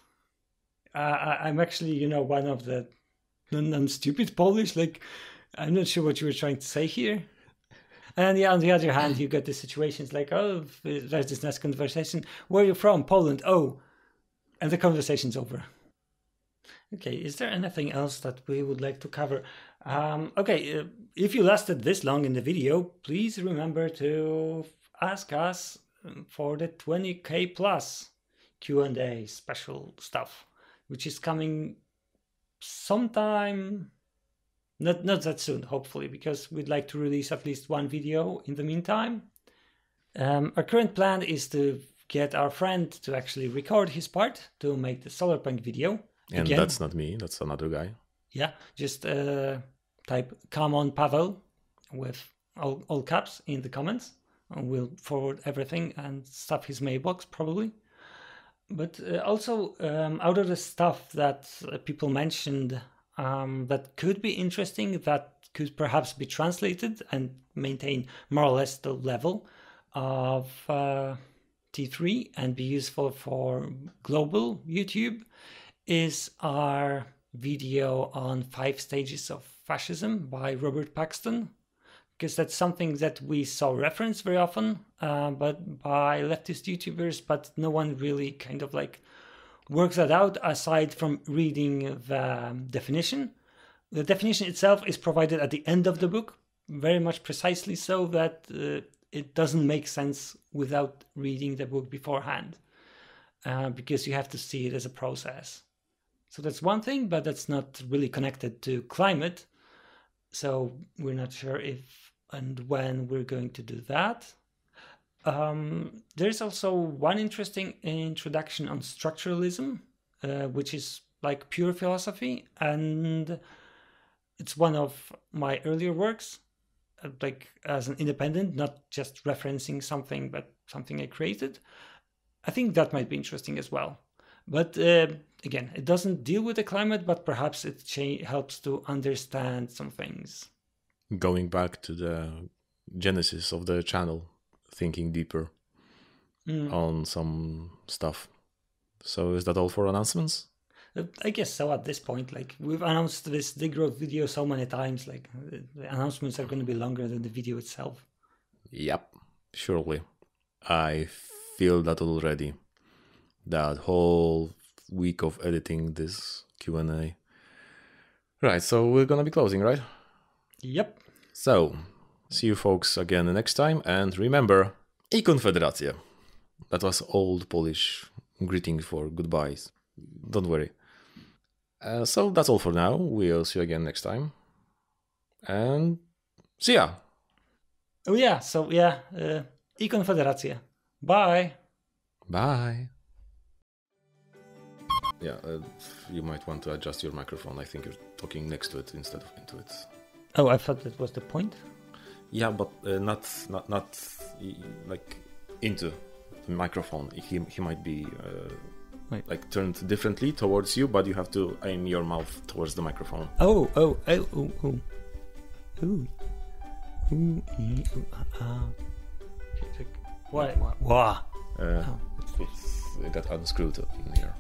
Uh, I'm actually, you know, one of the non non- stupid Polish. Like, I'm not sure what you were trying to say here. And yeah, on the other hand, you get the situations like, oh, there's this nice conversation. Where are you from? Poland. Oh, and the conversation's over. Okay, is there anything else that we would like to cover? Um, okay, uh, if you lasted this long in the video, please remember to ask us um, for the 20k plus Q&A special stuff, which is coming sometime not not that soon, hopefully, because we'd like to release at least one video in the meantime. Um, our current plan is to get our friend to actually record his part to make the solarpunk video. And Again, that's not me, that's another guy. Yeah, just uh, type "Come on, Pavel" with all, all caps in the comments, and we'll forward everything and stuff his mailbox probably. But uh, also, um, out of the stuff that uh, people mentioned um, that could be interesting, that could perhaps be translated and maintain more or less the level of uh, T3 and be useful for global YouTube is our video on five stages of fascism by Robert Paxton, because that's something that we saw referenced very often, uh, but by leftist YouTubers, but no one really kind of like works that out aside from reading the definition. The definition itself is provided at the end of the book, very much precisely so that uh, it doesn't make sense without reading the book beforehand. uh, because you have to see it as a process. So that's one thing, but that's not really connected to climate. So we're not sure if and when we're going to do that. Um, there's also one interesting introduction on structuralism, uh, which is like pure philosophy, and it's one of my earlier works, uh, like as an independent, not just referencing something, but something I created. I think that might be interesting as well. But uh, again, it doesn't deal with the climate, but perhaps it cha- helps to understand some things. Going back to the genesis of the channel, thinking deeper Mm. on some stuff. So is that all for announcements? Uh, I guess so at this point. Like we've announced this Degrowth video so many times, like uh, the announcements are going to be longer than the video itself. Yep, surely. I feel that already. That whole week of editing this Q&A. Right, so we're gonna be closing, right? Yep. So, see you folks again next time, and remember, i Konfederację. That was old Polish greeting for goodbyes. Don't worry. Uh, so that's all for now. We'll see you again next time. And see ya! Oh yeah. So yeah. Uh, I. Bye. Bye. Yeah, uh, you might want to adjust your microphone. I think you're talking next to it instead of into it. Oh, I thought that was the point. Yeah, but uh, not not not like into the microphone. He he might be uh, like turned differently towards you, but you have to aim your mouth towards the microphone. Oh, oh, oh, oh, oh. Ooh. Ooh, ee, ooh. Okay, like, What? What? What? Uh, Oh. it's, it got unscrewed up in here.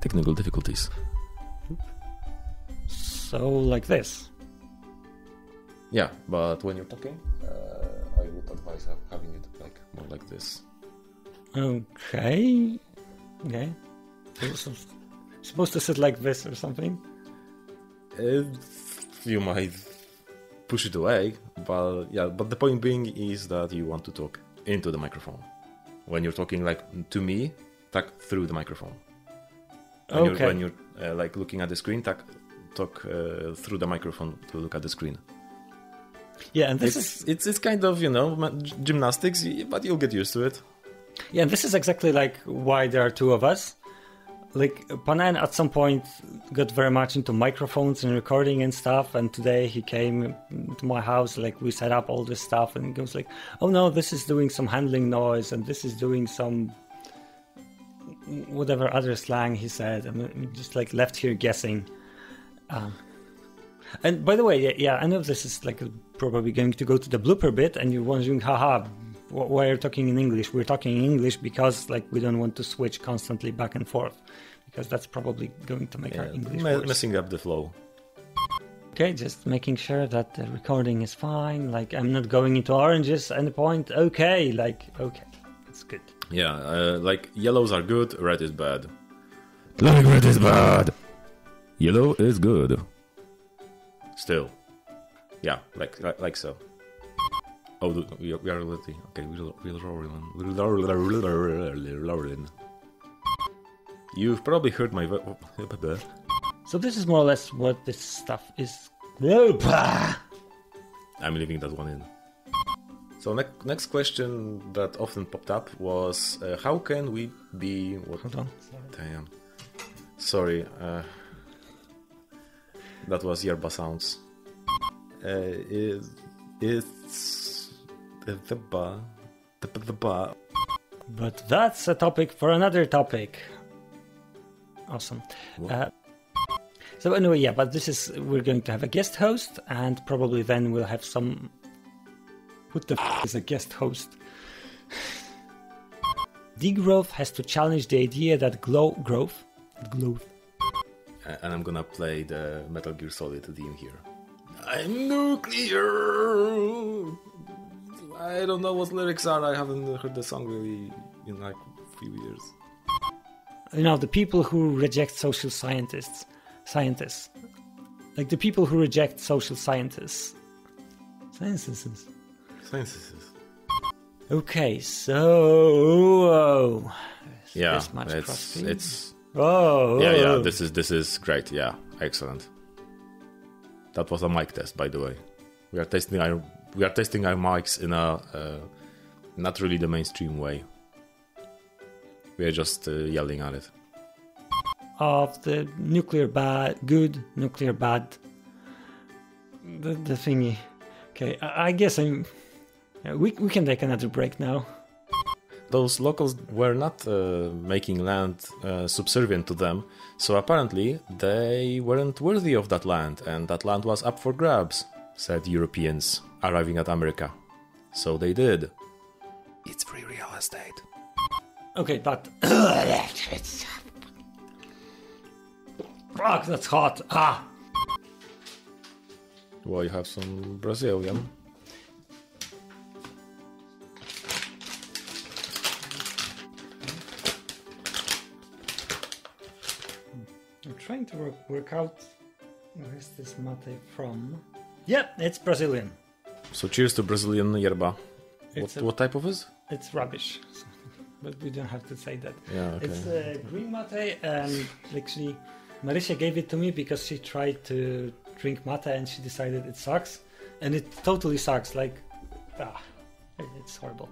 Technical difficulties. So like this. Yeah, but when you're talking, uh, I would advise having it like more like this. Okay. Okay. So- supposed to sit like this or something. Uh, you might push it away, but yeah. But the point being is that you want to talk into the microphone. When you're talking like to me, talk through the microphone. When Okay. You're, when you're uh, like looking at the screen, talk talk uh, through the microphone to look at the screen. Yeah, and this It's, is it's it's kind of you know gymnastics, but you'll get used to it. yeah, and this is exactly like why there are two of us. Like Pan N at some point got very much into microphones and recording and stuff, and today he came to my house. Like we set up all this stuff, and he goes like, "Oh no, this is doing some handling noise, and this is doing some whatever other slang he said." and just like left here guessing. Um, and by the way, yeah, yeah, I know this is like probably going to go to the blooper bit, and you're wondering, haha, wh- why are talking in English? We're talking in English because like we don't want to switch constantly back and forth, because that's probably going to make our English me- worse. messing up the flow. Okay, just making sure that the recording is fine. Like I'm not going into oranges at any point. Okay, like okay, it's good. Yeah, uh, like yellows are good, red is bad. Like red is bad. Yellow is good. Still, yeah, like like, like so. Oh, do- we are, we are okay. We're. We're. You've probably heard my. vo- So this is more or less what this stuff is. Opa! I'm leaving that one in. So next next question that often popped up was uh, how can we be what? Hold on. Damn. Sorry. Uh, that was Yerba sounds. Uh, it, it's the the ba the the- the ba. But that's a topic for another topic. Awesome. Uh, so anyway, yeah, but this is we're going to have a guest host, and probably then we'll have some. What the f- is a guest host? Degrowth has to challenge the idea that glow growth, growth. Uh, and I'm gonna play the Metal Gear Solid theme here. I'm nuclear. I don't know what lyrics are. I haven't heard the song really in like a few years. You know, the people who reject social scientists, scientists, like the people who reject social scientists, Synthesis. Synthesis. Okay, so Yeah, much it's crossfeed. it's oh yeah yeah. oh. This is this is great. Yeah, excellent. That was a mic test, by the way. We are testing our we are testing our mics in a uh, not really the mainstream way. We are just uh, yelling at it. of the nuclear bad, good nuclear bad. The the thingy. Okay, I, I guess I'm. we we can take another break now. Those locals were not uh, making land uh, subservient to them, so apparently they weren't worthy of that land, and that land was up for grabs, said Europeans arriving at America. So they did. It's free real estate. Okay, but fuck, that's hot. Ah, Well, you have some Brazilian. I'm trying to work, work out where is this mate from. Yep, it's Brazilian. So cheers to Brazilian yerba. What, a- what type of is? It's rubbish, but we don't have to say that. Yeah, okay. It's uh, green mate, and actually, Marisha gave it to me because she tried to drink mate and she decided it sucks, and it totally sucks. Like, ah, it's horrible.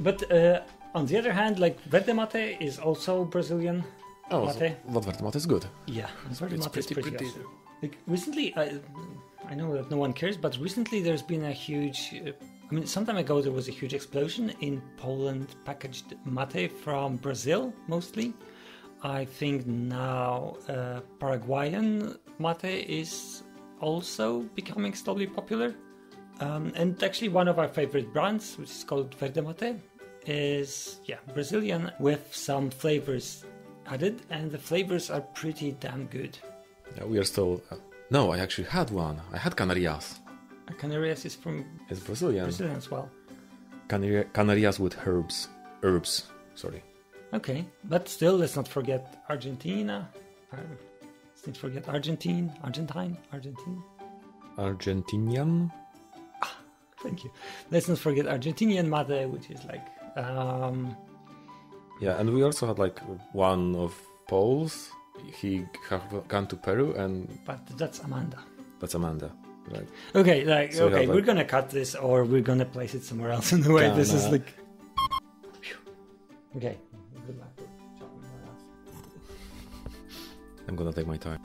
But uh, on the other hand, like verde mate is also Brazilian. oh, mate. so that mate is good. Yeah, verde It's mate is pretty- pretty, pretty- awesome. Like recently, I, I know that no one cares, but recently there's been a huge. Uh, I mean, some time ago there was a huge explosion in Poland packaged mate from Brazil, mostly. I think now uh, Paraguayan mate is also becoming slowly popular. Um, and actually, one of our favorite brands, which is called Verde Mate, is yeah Brazilian with some flavors added, and the flavors are pretty damn good. Yeah, we are still. No, I actually had one. I had Canarias. Canarias is from It's Brazilian. Brazil as well. Canari- Canarias with herbs. Herbs. Sorry. Okay, but still, let's not forget Argentina. Um, let's not forget Argentine, Argentine, Argentine. Argentinian. Ah, Thank you. Let's not forget Argentinian mate, which is like um, Yeah, and we also had like one of Poles. He have gone to Peru, and but that's Amanda. that's Amanda. Right. Okay, like So okay, we're like- gonna cut this or we're gonna place it somewhere else in the way. This is like Okay. Good luck with chopping that off. I'm gonna take my time.